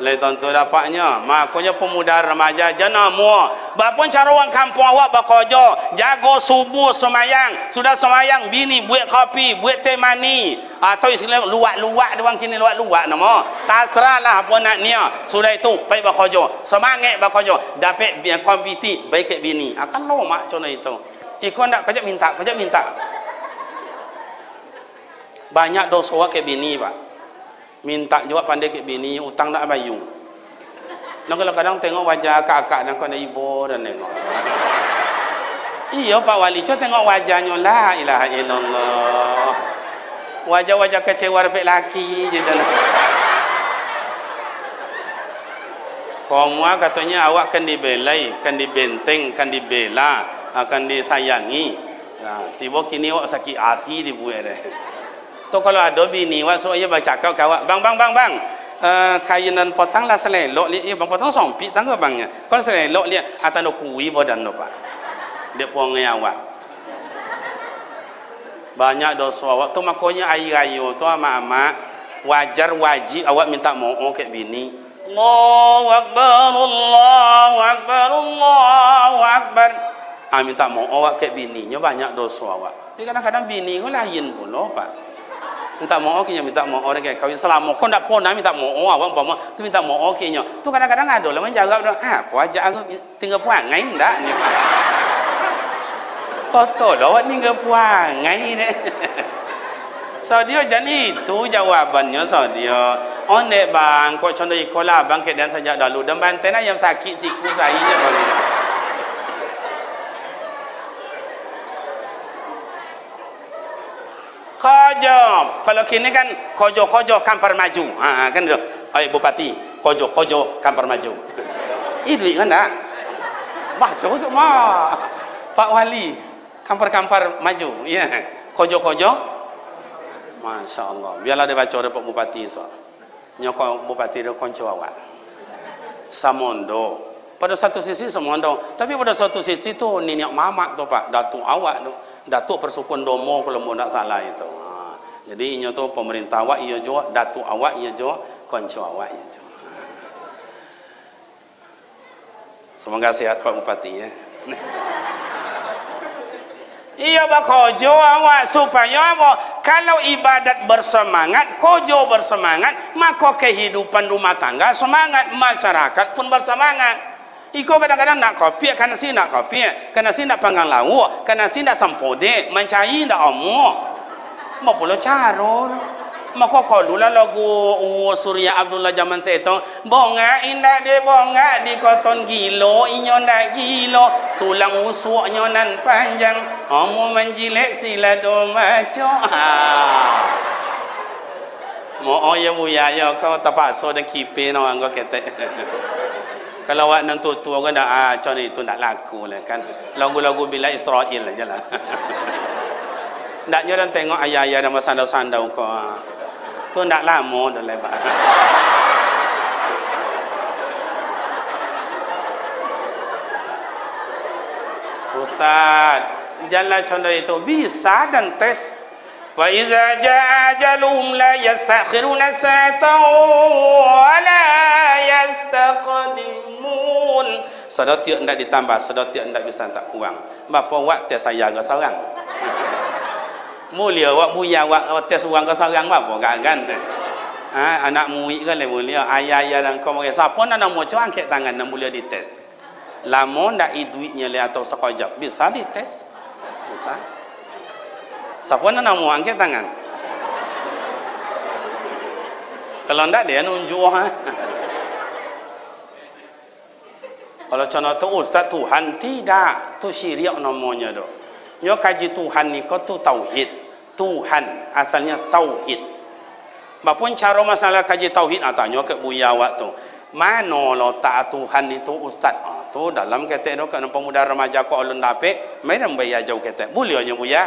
oleh tuan-tuan dapatnya. Makanya pemuda remaja. Jana mua. Bapun cara orang kampung awak bakojo jago subuh semayang. Sudah semayang bini buat kopi buat teh mani. Atau istilah luak-luak dia orang kini luak-luak nama. Tasrahlah apa nak nia sudah itu baik bakojo semangat bakojo dapat biar kompeti baik ke bini. Akan lama contoh itu. Ikut nak kerja minta kerja minta. Banyak dosa ke bini pak minta jawab pandai ke bini utang nak bayu nak kalau kadang tengok wajah kakak dan kau ibu dan tengok iya pak wali cuba tengok wajahnya la ilaha illallah wajah-wajah kecewa refek laki je jangan Kamu katanya awak kan dibelai, kan dibenteng, kan dibela, akan disayangi. Nah, tiba kini awak sakit hati dibuat deh. Tu kalau ada bini wak so ia baca kau kawak bang bang bang bang uh, kainan potang lah li ia bang potang sompit tangga bangnya kalau selelok li atan do kui badan do pak. Dia puang awak. Banyak dosa. Awak tu makanya air ayu tu ama-ama wajar wajib awak minta mohon ke bini. Allahu akbar Allahu akbar Allahu akbar. Ah minta mohon awak ke bininya banyak dosa awak. Kadang-kadang bini ko lain pula pak minta mohon kinya minta mohon orang kaya kawin selama kau nak pun minta mohon awak umpama tu minta mohon kinya tu kadang-kadang ada lah menjawab dah ah apa aja aku tinggal puang ngai ndak ni? Foto dah awak tinggal puang ngai ni. So dia jadi itu jawabannya so dia onde bang kau contoh ikola bang ke dan saja dulu dan bantena yang sakit siku saya. bang kojo kalau kini kan kojo kojo kampar maju. Ha, kan itu ay bupati kojo kojo kampar maju. Ini kan tak? Baca semua pak wali kampar kampar maju. Ya. Kojo kojo masya Allah biarlah dia baca pak bupati so nyokong bupati dia konco awak. Samondo. Pada satu sisi samondo tapi pada satu sisi tu nenek mamak tu pak. Datuk awak tu datuk persukun domo kalau mau nak salah itu ha. jadi ini tu pemerintah awak ia juga datuk awak ia juga konco awak ia juga semoga sehat Pak Bupati ya Iya bah kojo awak supaya apa? Kalau ibadat bersemangat, kojo bersemangat, maka kehidupan rumah tangga semangat, masyarakat pun bersemangat. Iko kadang-kadang nak kopi, kan si nak kopi, kan si nak panggang lauk, kan si nak sempode, mencari nak omu. Mau pula caro. maka kalau lah lagu uh, Surya Abdullah zaman tu bonga indah dia bonga di koton gilo inyo ndak gilo. Tulang usuknya nan panjang omu menjilik sila do maco. Ha. Mo ya buya ya kau terpaksa dan kipe no anggo kete kalau awak nan tu tu kan dah ah macam itu nak laku lah kan. Lagu-lagu bila Israel lah. Tak nyo dan tengok ayah-ayah dan sandau-sandau kau tu nak lama dah lebar. Ustaz jalan contoh itu bisa dan tes fa iza jaa ajaluhum la yastakhiruna sa'atan wa la yastaqdimun. Sedot tiak ndak ditambah sedot tiak ndak bisa tak kurang. Bapa wak tes saya ke seorang. Mulia wak buya wak tes orang ke seorang bapa kan kan ha, anak murid kan mulia. Ayah-ayah dan kau mungkin siapa nak nak muncul angkat tangan nak mulia dites. Lama ndak iduitnya le atau sekejap bisa dites. Bisa siapa nak mau angkat tangan kalau ndak dia nunjuk ha kalau contoh tu ustaz Tuhan tidak tu syirik namanya tu Nyo kaji Tuhan ni kau tu tauhid. Tuhan asalnya tauhid. Bapun cara masalah kaji tauhid ah tanya ke buya waktu. Mana lo tak Tuhan itu ustaz? Ah tu dalam kata tu kan pemuda remaja ko ulun dape, mai bayar jauh kata. Bolehnya buya.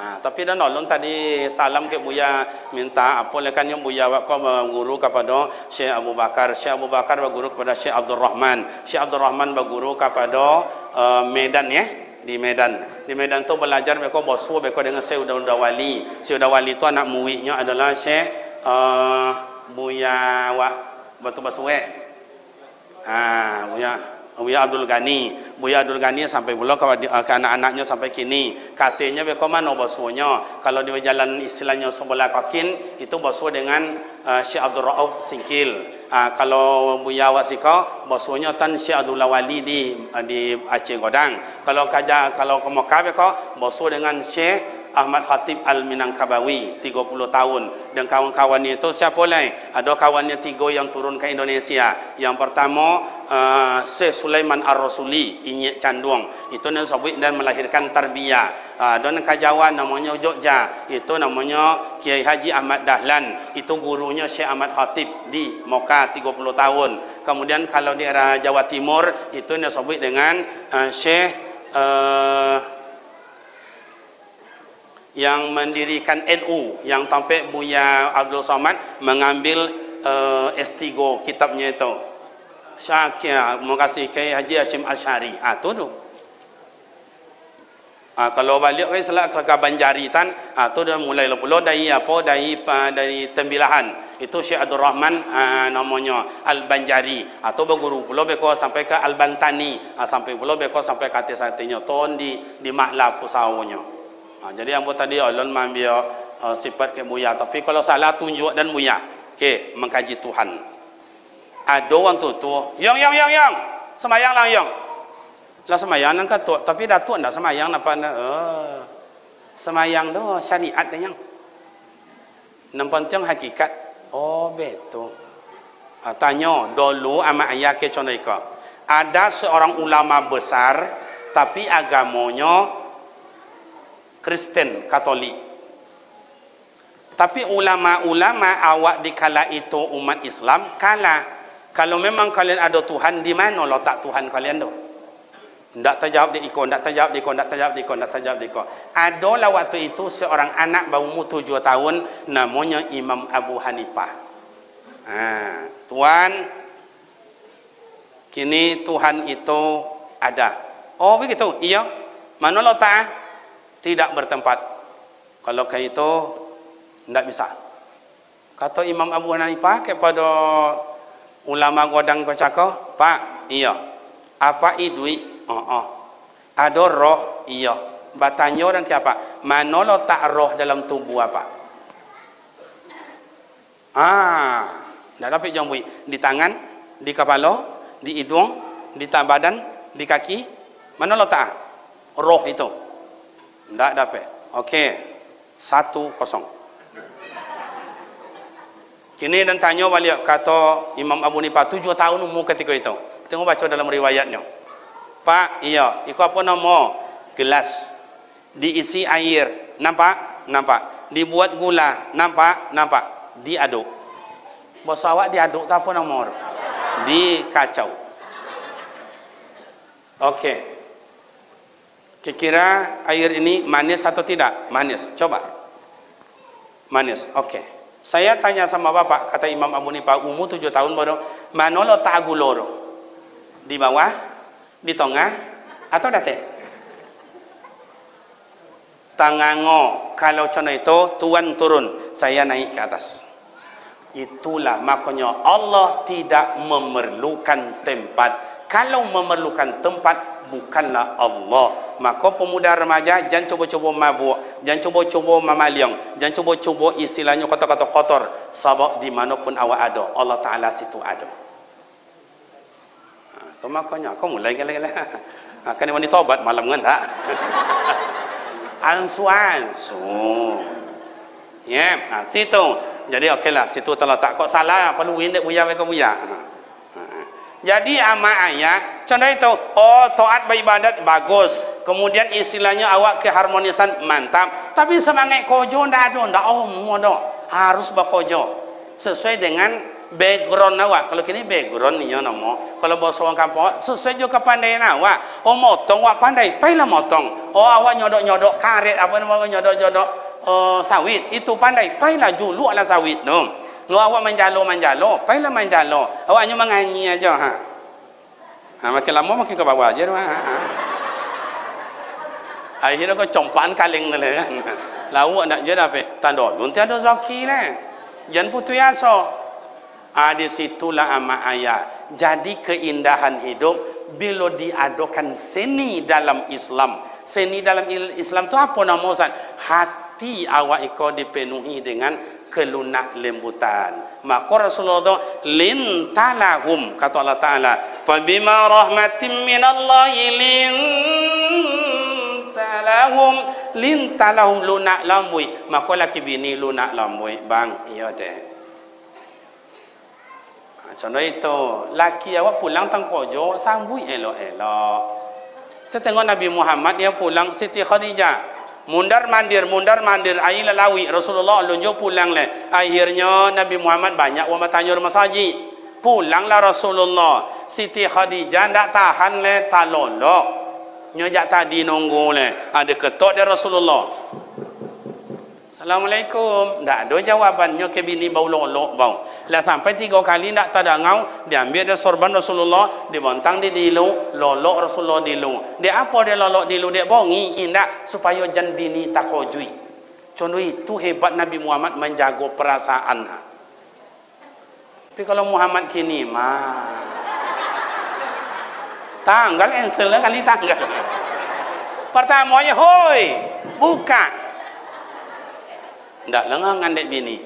Ha, tapi dah nolong tadi salam ke buya minta apa lekan yang buya wak ko guru kepada Syekh Abu Bakar. Syekh Abu Bakar berguru kepada Syekh Abdul Rahman. Syekh Abdul Rahman berguru kepada uh, Medan ya di Medan. Di Medan tu belajar mereka bosu mereka dengan Syekh Uda Wali. Syekh Uda Wali tu anak muridnya adalah Syekh uh, Buya Wak Baswe. Ha, Buya Buya Abdul Ghani. Buya Abdul Ghani sampai pula ke, ke anak-anaknya sampai kini. Katanya mereka mana bosunya. Kalau di jalan istilahnya sebelah kakin, itu bosu dengan uh, Syekh Abdul Rauf Singkil. Uh, kalau Buya Wasika, bosunya tan Syekh Abdul Wali di, uh, di Aceh Godang. Kalau kaja, kalau ke Mekah mereka, bosu dengan Syekh Ahmad Khatib Al-Minangkabawi 30 tahun. Dan kawan-kawannya itu siapa lain? Ada kawannya tiga yang turun ke Indonesia. Yang pertama uh, Syekh Sulaiman Ar-Rasuli Inyek Canduang. Itu yang sebut dan melahirkan tarbiyah. Uh, dan kajawan namanya Jogja. Itu namanya Kiai Haji Ahmad Dahlan. Itu gurunya Syekh Ahmad Khatib di Moka 30 tahun. Kemudian kalau di era Jawa Timur itu yang sebut dengan uh, Syekh uh, yang mendirikan NU yang sampai Buya Abdul Somad mengambil uh, S3 kitabnya itu. Syakir, terima kasih ke Haji Hashim Ashari. Ah tu tu. Ah, kalau balik ke selak ke Banjari tan, ah tu dah mulai lah pula dari apa dari dari Tembilahan. Itu Syekh Abdul Rahman uh, namanya Al Banjari. Atau ah, berguru pula beko sampai ke Al Bantani. Ah, sampai pula beko sampai ke atas-atasnya. Ton di di Makla Pusaunya. Ha, jadi yang buat tadi ulun mengambil uh, sifat ke buya. Tapi kalau salah tunjuk dan buya. Okey, mengkaji Tuhan. Ada orang tu tu. Yang, yang, yang, yang. Semayang lah yang. Lah semayang nan kata. Tapi datuk tak semayang apa nak. Uh, semayang tu syariat dah yang. Nampak yang hakikat. Oh, betul. Ha, tanya, dulu amat ayah ke contoh Ada seorang ulama besar, tapi agamanya Kristen Katolik. Tapi ulama-ulama awak di kala itu umat Islam kala kalau memang kalian ada Tuhan di mana letak Tuhan kalian tu? Tak terjawab di ikon, tak terjawab di ikon, tak terjawab di ikon, tak terjawab di ikon. Adalah waktu itu seorang anak baru tujuh tahun namanya Imam Abu Hanifah. Ha, Tuhan, kini Tuhan itu ada. Oh begitu? Iya. Mana letak? Tidak bertempat. Kalau kayak itu tidak bisa. Kata Imam Abu Hanifah kepada ulama godang kocako, Pak, iya. Apa idui? Oh, oh. Ada roh? Iya. Batanya orang ke apa? Mana lo tak roh dalam tubuh apa? Ah, tidak dapat jambui. Di tangan, di kepala, di hidung, di badan, di kaki. Mana lo tak? Roh itu. Tak dapat. Okey. Satu kosong. Kini dan tanya balik kata Imam Abu Nifah tujuh tahun umur ketika itu. Tengok baca dalam riwayatnya. Pak, iya, ikut apa nama? Gelas. Diisi air. Nampak? Nampak. Dibuat gula. Nampak? Nampak. Diaduk. Bos awak diaduk tak apa nama? Dikacau. Okey. Kira-kira air ini manis atau tidak? Manis. Coba. Manis. Okey. Saya tanya sama bapak, kata Imam Abu Nifah, umur tujuh tahun baru, mana lo tak gulor? Di bawah, di tengah, atau date? Tangango, kalau contoh itu, tuan turun, saya naik ke atas. Itulah makanya Allah tidak memerlukan tempat. Kalau memerlukan tempat, bukanlah Allah. Maka pemuda remaja jangan cuba-cuba mabuk, jangan cuba-cuba mamaliang, jangan cuba-cuba istilahnya kata-kata kotor sebab di manapun awak ada, Allah Taala situ ada. Ha, tu makanya kau mulai gala-gala. Ha, kan ni tobat malam kan tak? Ansu-ansu. Ya, yeah, ha, situ. Jadi okeylah, situ telah tak kok salah, perlu windak buya mereka buya. Ha. Jadi ama ayat contoh itu oh taat beribadat bagus. Kemudian istilahnya awak keharmonisan mantap. Tapi semangat kojo ndak ada, ndak oh modo. Harus berkojo sesuai dengan background awak. Kalau kini background ni nama. Kalau bahasa orang kampung sesuai juga kepandaian awak. Oh motong awak pandai, pailah motong. Oh awak nyodok-nyodok karet apa nama nyodok-nyodok uh, sawit itu pandai, pailah julu ala sawit tu. Lu awak main jalo main jalo, payahlah main jalo. Awak hanya menganyi aja ha. Ha makin lama makin ke bawah aja ha. ha. Akhirnya kau compan kaling ni kan. Lalu nak dah pe. Tanda lun tiada zaki ne. Jan putu aso. Ah di situlah ama ayat. Jadi keindahan hidup bila diadakan seni dalam Islam. Seni dalam Islam tu apa nama Ustaz? Hati awak iko dipenuhi dengan kelunak lembutan. Maka Rasulullah itu lintalahum kata Allah Taala, "Fa bima rahmatin min Allah lintalahum lintalahum lunak lambui." Maka laki bini lunak lambui, bang, iya deh. Ha, contoh itu, laki awak pulang tang kojo sambui elok-elok. Saya tengok Nabi Muhammad dia pulang Siti Khadijah mundar mandir mundar mandir. Ai lalawi Rasulullah lunjuk pulang le. Akhirnya Nabi Muhammad banyak wa matanya rumah saji pulanglah Rasulullah. Siti Khadijah ndak tahan le talolok nyojak tadi nunggu le. Ada ketok dia Rasulullah Assalamualaikum. Tak ada jawabannya ke bini bau lolok bau. Lah sampai tiga kali tak tadangau, dia ambil dia sorban Rasulullah, dia bontang di dilu, lolok Rasulullah dilu. Dia apa dia lolok dilu? Dia bongi indak supaya jan bini tak kojui. Contoh itu hebat Nabi Muhammad menjaga perasaan. Tapi kalau Muhammad kini mah tanggal ensel kali tanggal. Pertamanya, hoi, buka. Ndak lengang ngandek bini.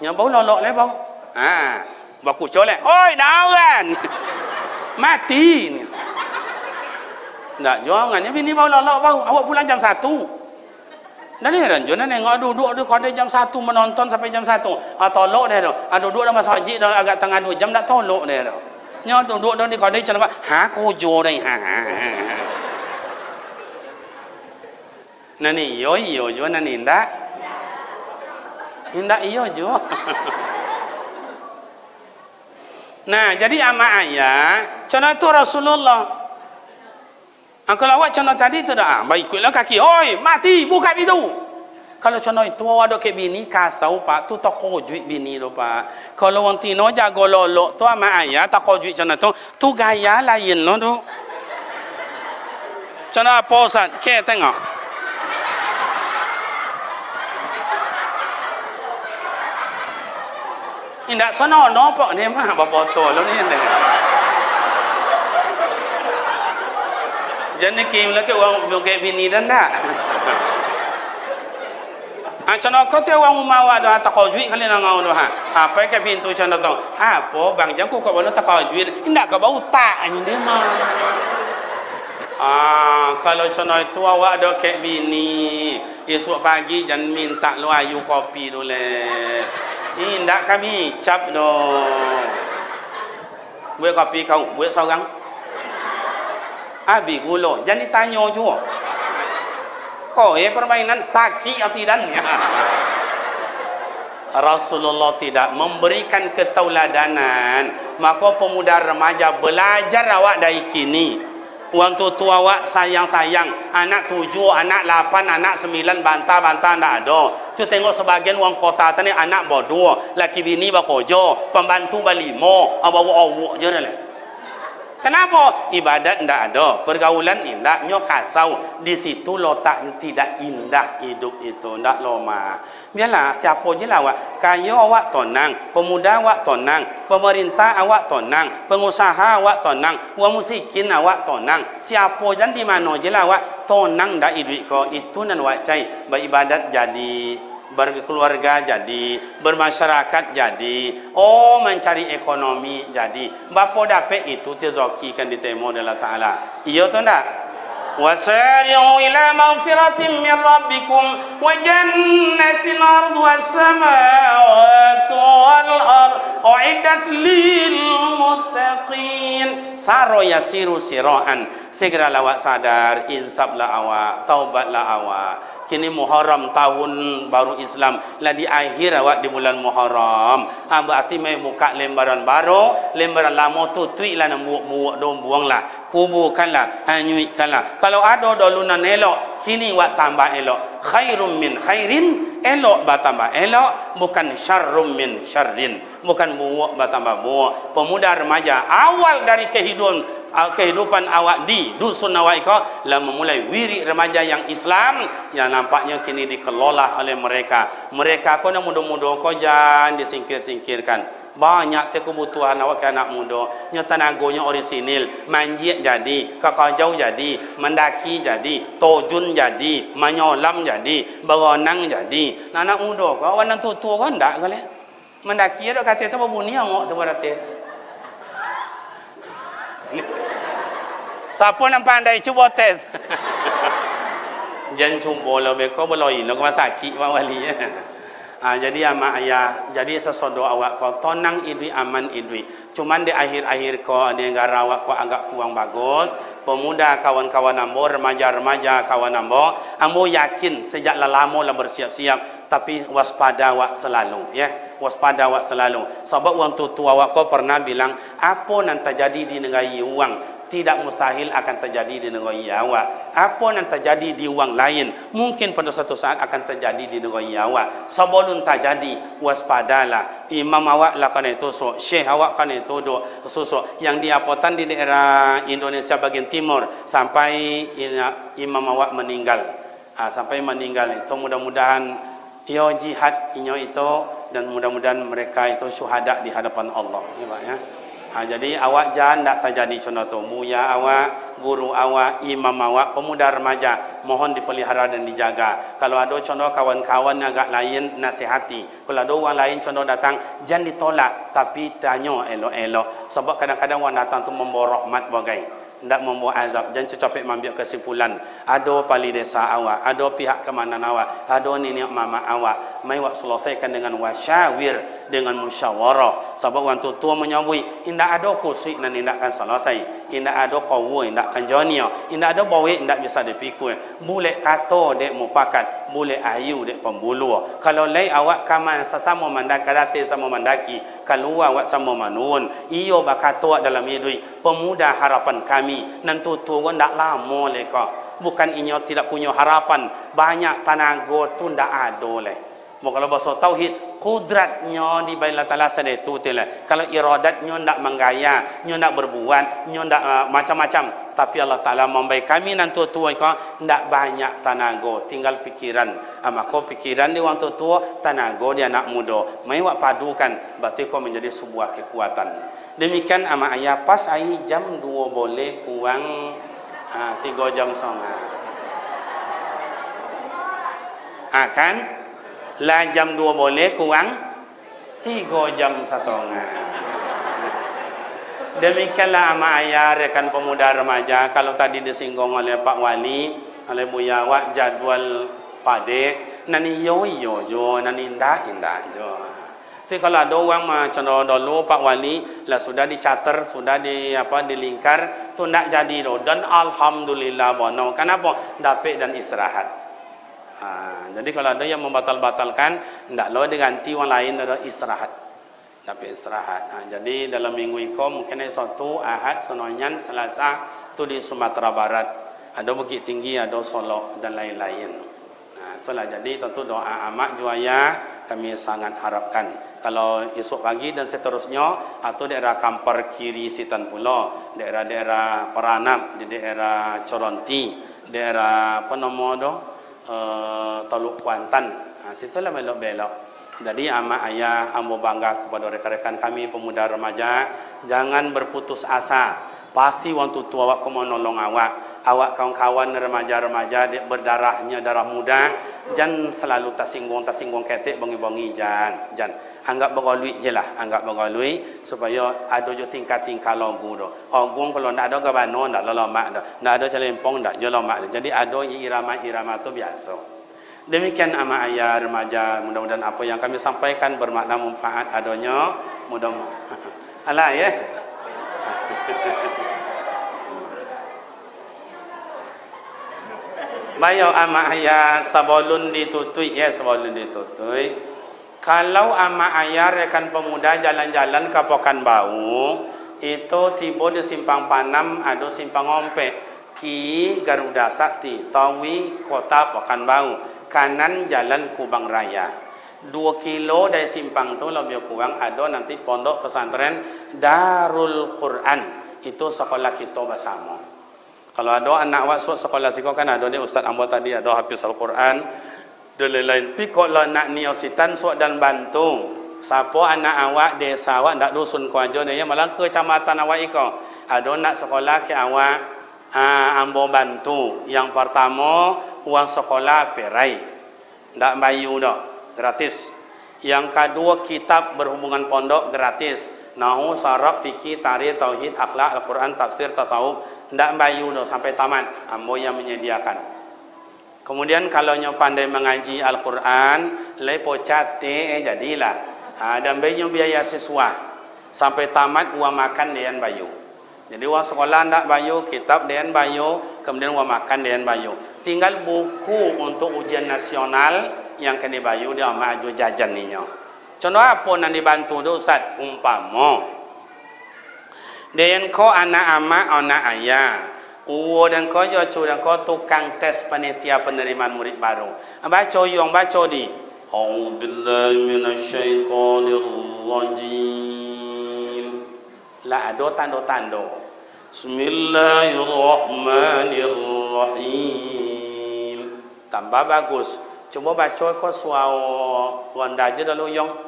Nya bau lolok le bau. Ha, baku cole. Oi, nawan. Mati ni. Ndak jangan ni bini bau lolok bau. Awak pulang jam 1. Dan ni ranjo nak nengok duduk duduk kau jam 1 menonton sampai jam 1. Ah tolok dia tu. Ah duduk dalam masjid dah agak tengah 2 jam dak tolok dia tu. Nya duduk dah ni kau dia cakap, "Ha ko jo dai ha." Nani yo yo jo nani ndak. Tidak iya je. nah, jadi ama ayat, contoh tu Rasulullah. Kalau awak contoh tadi tu dah, baik ikutlah kaki. Oi, mati, buka pintu. Kalau contoh itu ada ke bini kasau pak, tu tak kojuit bini tu pak. Kalau orang tino jago lolok tu ama ayat tak kojuit contoh tu, tu gaya lain lo tu. Contoh apa? Ke tengok. Indak sana no pak ni mah bapa tu lo ni ni. Jadi kim lagi orang bukan bini dan tak. Ah cana kau tu orang umawa dah tak kau jual kali nak ngau tu ha. Apa ke pintu cana tu? Apa bang jam kau boleh tak kau jual? Indak kau bau tak ni dia mah. Ah kalau cana itu awak ada kek bini, esok pagi jangan minta lu ayu kopi dulu. Indak kami cap do. Buat kopi kau, buat seorang. Abi gulo, jangan ditanya juga. Kau eh permainan sakit atau tidak? Rasulullah tidak memberikan ketauladanan maka pemuda remaja belajar awak dari kini Uang tu tua awak sayang-sayang anak tujuh, anak lapan, anak sembilan bantah-bantah tak ada. Tu tengok sebagian uang kota tadi anak bodoh, laki bini bakojo, pembantu balimo, abawa awak je lah. Kenapa? Ibadat tidak ada. Pergaulan indah. Nyo kasau. Di situ letak tidak indah hidup itu. Tidak loma. Biarlah siapa je lah awak. Kaya awak tonang. Pemuda awak tonang. Pemerintah awak tonang. Pengusaha awak tonang. Wang musikin awak tonang. Siapa je di mana je lah awak. Tonang dah hidup kau. Itu nan awak cai. Beribadat jadi berkeluarga jadi, bermasyarakat jadi, oh mencari ekonomi jadi. Bapa dapat itu rezeki kan ditemu Allah Taala. Iya tu ndak? وسارعوا إلى مغفرة من ربكم وجنة الأرض والسماوات والأرض. أعدت للمتقين. سارو يسير سراء سيغرا لواء سادار إن سبلا أوا توبة لا أوا kini Muharram tahun baru Islam. Lah di akhir awak di bulan Muharram. Ha berarti mai buka lembaran baru lembaran lama tu tuiklah nak buak-buak dong buanglah. Kuburkanlah hanyuitkanlah kalau ada dolunan elok kini wak tambah elok. Khairum min khairin elok bertambah elok. Bukan syarrum min syarrin. Bukan buak bertambah buak pemuda remaja awal dari kehidupan kehidupan awak di dusun awak lah memulai wirid remaja yang Islam yang nampaknya kini dikelola oleh mereka. Mereka kau nak muda-muda kau jangan disingkir-singkirkan. Banyak te kebutuhan awak ke anak muda. Nya tenagonya orisinil. Manjit jadi kakajau jadi mendaki jadi tojun jadi menyolam jadi berenang jadi. Anak muda kau anak tua-tua kau ndak kali mendaki ada kata tu berbunyi ngok tu berarti Siapa yang pandai cuba tes. Jangan cuba lah mereka berloi lah kau sakit pak wali. Ha, jadi ama ayah, jadi sesodo awak kau tonang idui aman idui. Cuman di akhir-akhir kau di negara awak kau agak kurang bagus. Pemuda kawan-kawan ambo, remaja-remaja kawan ambo, ambo yakin sejak lama lah bersiap-siap. Tapi waspada awak selalu ya. Waspada awak selalu. Sebab orang tua awak kau pernah bilang, apa yang terjadi di negara uang tidak mustahil akan terjadi di negeri awak. Apa yang terjadi di uang lain, mungkin pada satu saat akan terjadi di negeri awak. Sebelum terjadi, waspadalah. Imam awak lah itu, so, syekh awak do, so, so. yang diapotan di daerah Indonesia bagian timur, sampai imam awak meninggal. Ha, sampai meninggal itu, mudah-mudahan ia jihad inyo itu, dan mudah-mudahan mereka itu syuhada di hadapan Allah. Ya, Pak, ya. Ha, jadi awak jangan tak terjadi contoh tu. Muya awak, guru awak, imam awak, pemuda remaja. Mohon dipelihara dan dijaga. Kalau ada contoh kawan-kawan agak lain, nasihati. Kalau ada orang lain contoh datang, jangan ditolak. Tapi tanya elok-elok. Sebab kadang-kadang orang datang tu membawa rahmat bagai tidak membuat azab. Dan capek mengambil kesimpulan. Ada pali desa awak. Ada pihak kemanan awak. Ada nenek mama awak. Mai wak selesaikan dengan wasyawir dengan musyawarah. Sebab orang tua menyambui tidak ada kursi dan tidak akan selesai. Tidak ada kawu tidak akan jonia. Tidak ada bawa tidak bisa dipikul. Boleh kata dek mufakat. Boleh ayu dek pembulu kalau lai awak kaman sesama mendaki dati sama mendaki keluar awak sama manun iyo bakato dalam hidup. Pemuda harapan kami nanti turun tak lama leka bukan inyo tidak punya harapan. Banyak tanago tu tak ada leh. Kalau bahasa tauhid kudratnya di Allah Ta'ala sedih itu kalau iradatnya tidak menggaya nyo tidak berbuat nyo tidak uh, macam-macam. Tapi Allah Ta'ala membaik kami nanti tua itu tidak banyak tanago tinggal pikiran. Uh, maka pikiran di orang tua tanago dia anak muda. Mewak padukan. Berarti kau menjadi sebuah kekuatan demikian ama ayah pas ai jam 2 boleh kurang ha, 3 jam setengah. Akan lah jam 2 boleh kurang 3 jam setengah. Demikianlah ama ayah rekan pemuda remaja. Kalau tadi disinggung oleh Pak Wali oleh Buya Wak jadwal pade nani yo yo jo nani indah indah jo Tapi kalau ada orang macam dulu Pak Wali lah sudah dicater, sudah di apa dilingkar, tu nak jadi do. Dan alhamdulillah bono. Kenapa? Dapat dan istirahat. Ha, jadi kalau ada yang membatal-batalkan, tidak lo diganti orang lain ada istirahat. Dapat istirahat. Ha, jadi dalam minggu itu mungkin satu ahad, senonyan, selasa tu di Sumatera Barat. Ada Bukit Tinggi, ada Solo dan lain-lain. Nah, itulah jadi tentu doa amat juaya kami sangat harapkan kalau esok pagi dan seterusnya atau daerah Kampar kiri Sitan Pulau, daerah-daerah Peranap, di daerah Coronti, daerah apa nama tu? Uh, Teluk Kuantan. Ha, situlah belok-belok. Jadi ama ayah ambo bangga kepada rekan-rekan kami pemuda remaja, jangan berputus asa. Pasti waktu tua awak menolong awak awak kawan-kawan remaja-remaja berdarahnya darah muda jangan selalu tersinggung tersinggung ketek bongi-bongi jangan jangan anggap bergalui je lah anggap bergalui supaya ada je tingkat-tingkat lagu tu. Ogung kalau nak ada gabano nak lelamak dah nak ada celempong tak je lemak jadi ada irama-irama tu biasa. Demikian ama ayah remaja mudah-mudahan apa yang kami sampaikan bermakna manfaat adanya. Mudah-mudahan. Alah ya Bayo ama ayah sabolun ditutui ya sabolun ditutui. Kalau ama ayah rekan pemuda jalan-jalan ke Bau, itu tiba di simpang Panam ada simpang Ompe. Ki Garuda Sakti, Tawi Kota Pokan Bau, kanan jalan Kubang Raya. Dua kilo dari simpang tu lebih kurang ada nanti pondok pesantren Darul Quran. Itu sekolah kita bersama. Kalau ada anak awak suat sekolah siko kan ada ni Ustaz Ambo tadi ada hafiz Al-Quran dan lain-lain. Tapi kalau nak niositan suat dan bantu. Siapa anak awak desa awak tak dusun ku aja ni. Malah kecamatan awak iko. Ada nak sekolah ke awak ha, Ambo bantu. Yang pertama uang sekolah perai. Tak bayu dah. Gratis. Yang kedua kitab berhubungan pondok gratis. Nahu, saraf, fikir, tarikh, tauhid, akhlak, Al-Quran, tafsir, tasawuf, tidak bayu no sampai tamat ambo yang menyediakan. Kemudian kalau nyo pandai mengaji Al-Quran lepo cate eh, jadilah. Ha, dan bayu biaya siswa. Sampai tamat uang makan dengan bayu jadi uang sekolah tidak bayu kitab dengan bayu kemudian uang makan dengan bayu tinggal buku untuk ujian nasional yang kena bayu dia maju jajan ni nyo contoh apa yang dibantu tu Ustaz umpama dan kau anak amak anak ayah. Uwo dan jo cu dan kau tukang tes panitia penerimaan murid baru. Baca yang baca di. A'udzubillahi minasyaitonirrajim. La ado tando-tando. Bismillahirrahmanirrahim. Tambah bagus. Cuba baca kau suara wanda je dulu yang.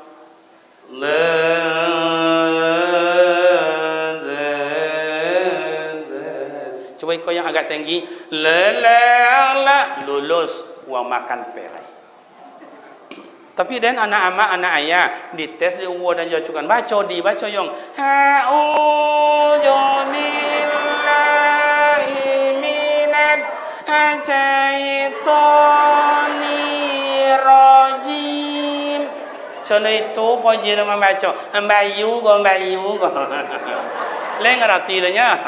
La Cuba kau yang agak tinggi. Lelah lulus. Uang makan ferai. Tapi dan anak amak anak ayah di tes di uwa dan jacukan baca di baca yang ha'ujumillahi minat hajaitoni Contoh itu pun jadi membaca. Bayu kau bayu kau. Lain arti dia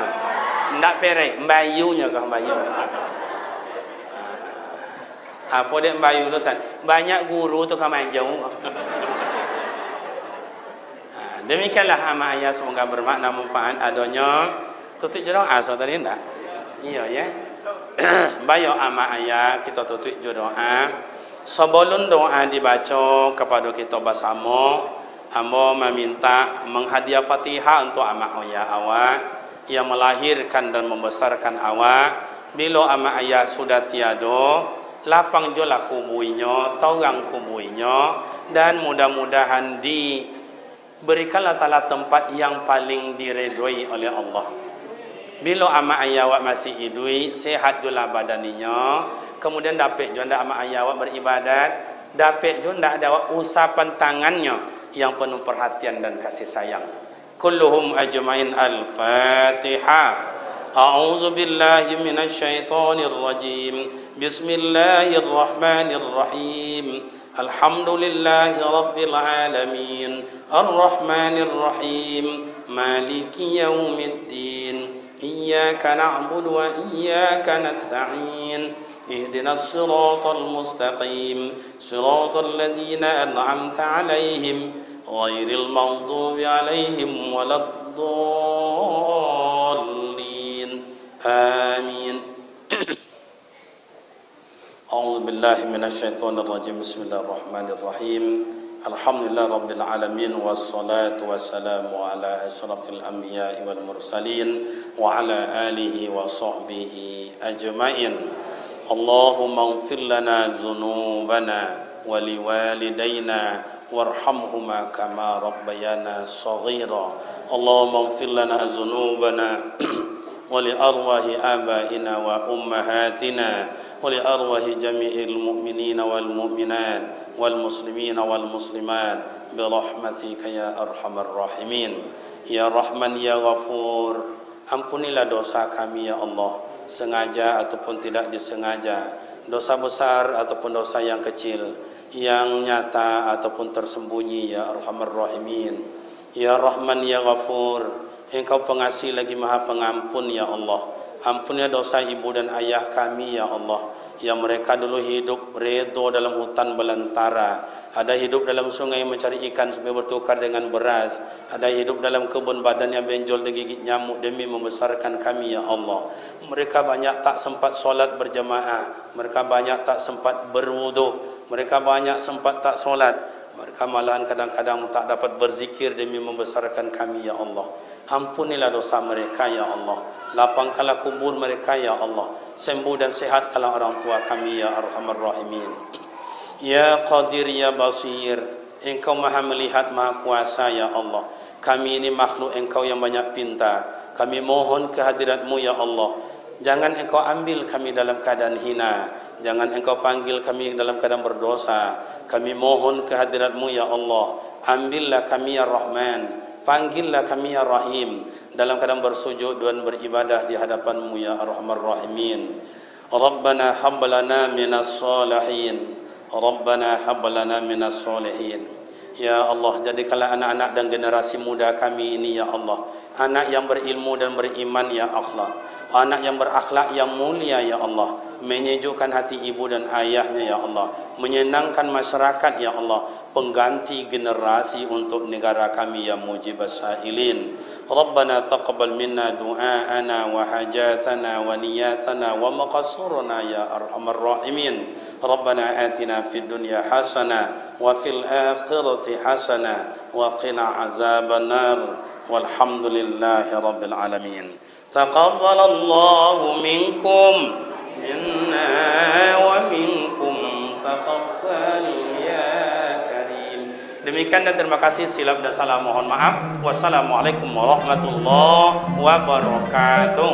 nak perai mbayunya ke mbayu apa dia mbayu tu san banyak guru tu kan main jauh ha, demikianlah ama ayat semoga bermakna manfaat adanya tutup jodoh asal tadi ndak iya ya bayo ama ayat kita tutup jodoh sebelum doa dibaca kepada kita bersama. Amba meminta menghadiah Fatihah untuk amak ayah awak yang melahirkan dan membesarkan awak bila ama ayah sudah tiada lapang jola kubuinya taurang kubuinya dan mudah-mudahan di berikanlah taala tempat yang paling diredoi oleh Allah. Bila ama ayah awak masih hidup sehat jola badaninya kemudian dapat juga ama ayah awak beribadat dapat juga ada usapan tangannya yang penuh perhatian dan kasih sayang كلهم أجمعين الفاتحة أعوذ بالله من الشيطان الرجيم بسم الله الرحمن الرحيم الحمد لله رب العالمين الرحمن الرحيم مالك يوم الدين إياك نعبد وإياك نستعين اهدنا الصراط المستقيم. صراط الذين أنعمت عليهم غير المغضوب عليهم ولا الضالين. آمين. أعوذ بالله من الشيطان الرجيم. بسم الله الرحمن الرحيم. الحمد لله رب العالمين والصلاة والسلام على أشرف الأنبياء والمرسلين وعلى آله وصحبه أجمعين. اللهم اغفر لنا ذنوبنا ولوالدينا وارحمهما كما ربيانا صغيرا اللهم اغفر لنا ذنوبنا ولأرواح آبائنا وأمهاتنا ولأرواح جميع المؤمنين والمؤمنات والمسلمين والمسلمات برحمتك يا أرحم الراحمين يا رحمن يا غفور Ampunilah dosa kami ya Allah Sengaja ataupun tidak disengaja. Dosa besar ataupun dosa yang kecil Yang nyata ataupun tersembunyi Ya Arhamar Rahimin. Ya Rahman Ya Ghafur. Engkau pengasih lagi maha pengampun Ya Allah. Ampunilah dosa ibu dan ayah kami Ya Allah Yang mereka dulu hidup redo dalam hutan belantara ada hidup dalam sungai mencari ikan supaya bertukar dengan beras. Ada hidup dalam kebun badan yang benjol digigit nyamuk demi membesarkan kami ya Allah. Mereka banyak tak sempat solat berjemaah. Mereka banyak tak sempat berwudu. Mereka banyak sempat tak solat. Mereka malahan kadang-kadang tak dapat berzikir demi membesarkan kami ya Allah. Ampunilah dosa mereka ya Allah. Lapangkanlah kubur mereka ya Allah. Sembuh dan sehatkanlah orang tua kami ya Arhamar Rahimin. Ya Qadir Ya Basir Engkau maha melihat maha kuasa Ya Allah. Kami ini makhluk engkau yang banyak pinta. Kami mohon kehadiratmu Ya Allah. Jangan engkau ambil kami dalam keadaan hina. Jangan engkau panggil kami dalam keadaan berdosa. Kami mohon kehadiratmu Ya Allah. Ambillah kami Ya Rahman. Panggillah kami Ya Rahim Dalam keadaan bersujud dan beribadah di hadapanmu Ya Rahman Rahimin. Rabbana habbalana minas salihin. Rabbana hablana minas solihin Ya Allah jadikanlah anak-anak dan generasi muda kami ini ya Allah. Anak yang berilmu dan beriman ya Allah anak yang berakhlak yang mulia ya Allah. Menyejukkan hati ibu dan ayahnya ya Allah. Menyenangkan masyarakat ya Allah. Pengganti generasi untuk negara kami ya mujib sa'ilin. Rabbana taqabbal minna du'aana wa hajatana wa niyatana wa maqasuruna ya arhamar rahimin. Rabbana atina fid dunya hasana wa fil akhirati hasana wa qina azabannar. Walhamdulillahi rabbil alamin. تقبل الله منكم منا ومنكم تقبل يا كريم Demikian dan terima kasih silap dan salam mohon maaf. Wassalamualaikum warahmatullahi wabarakatuh.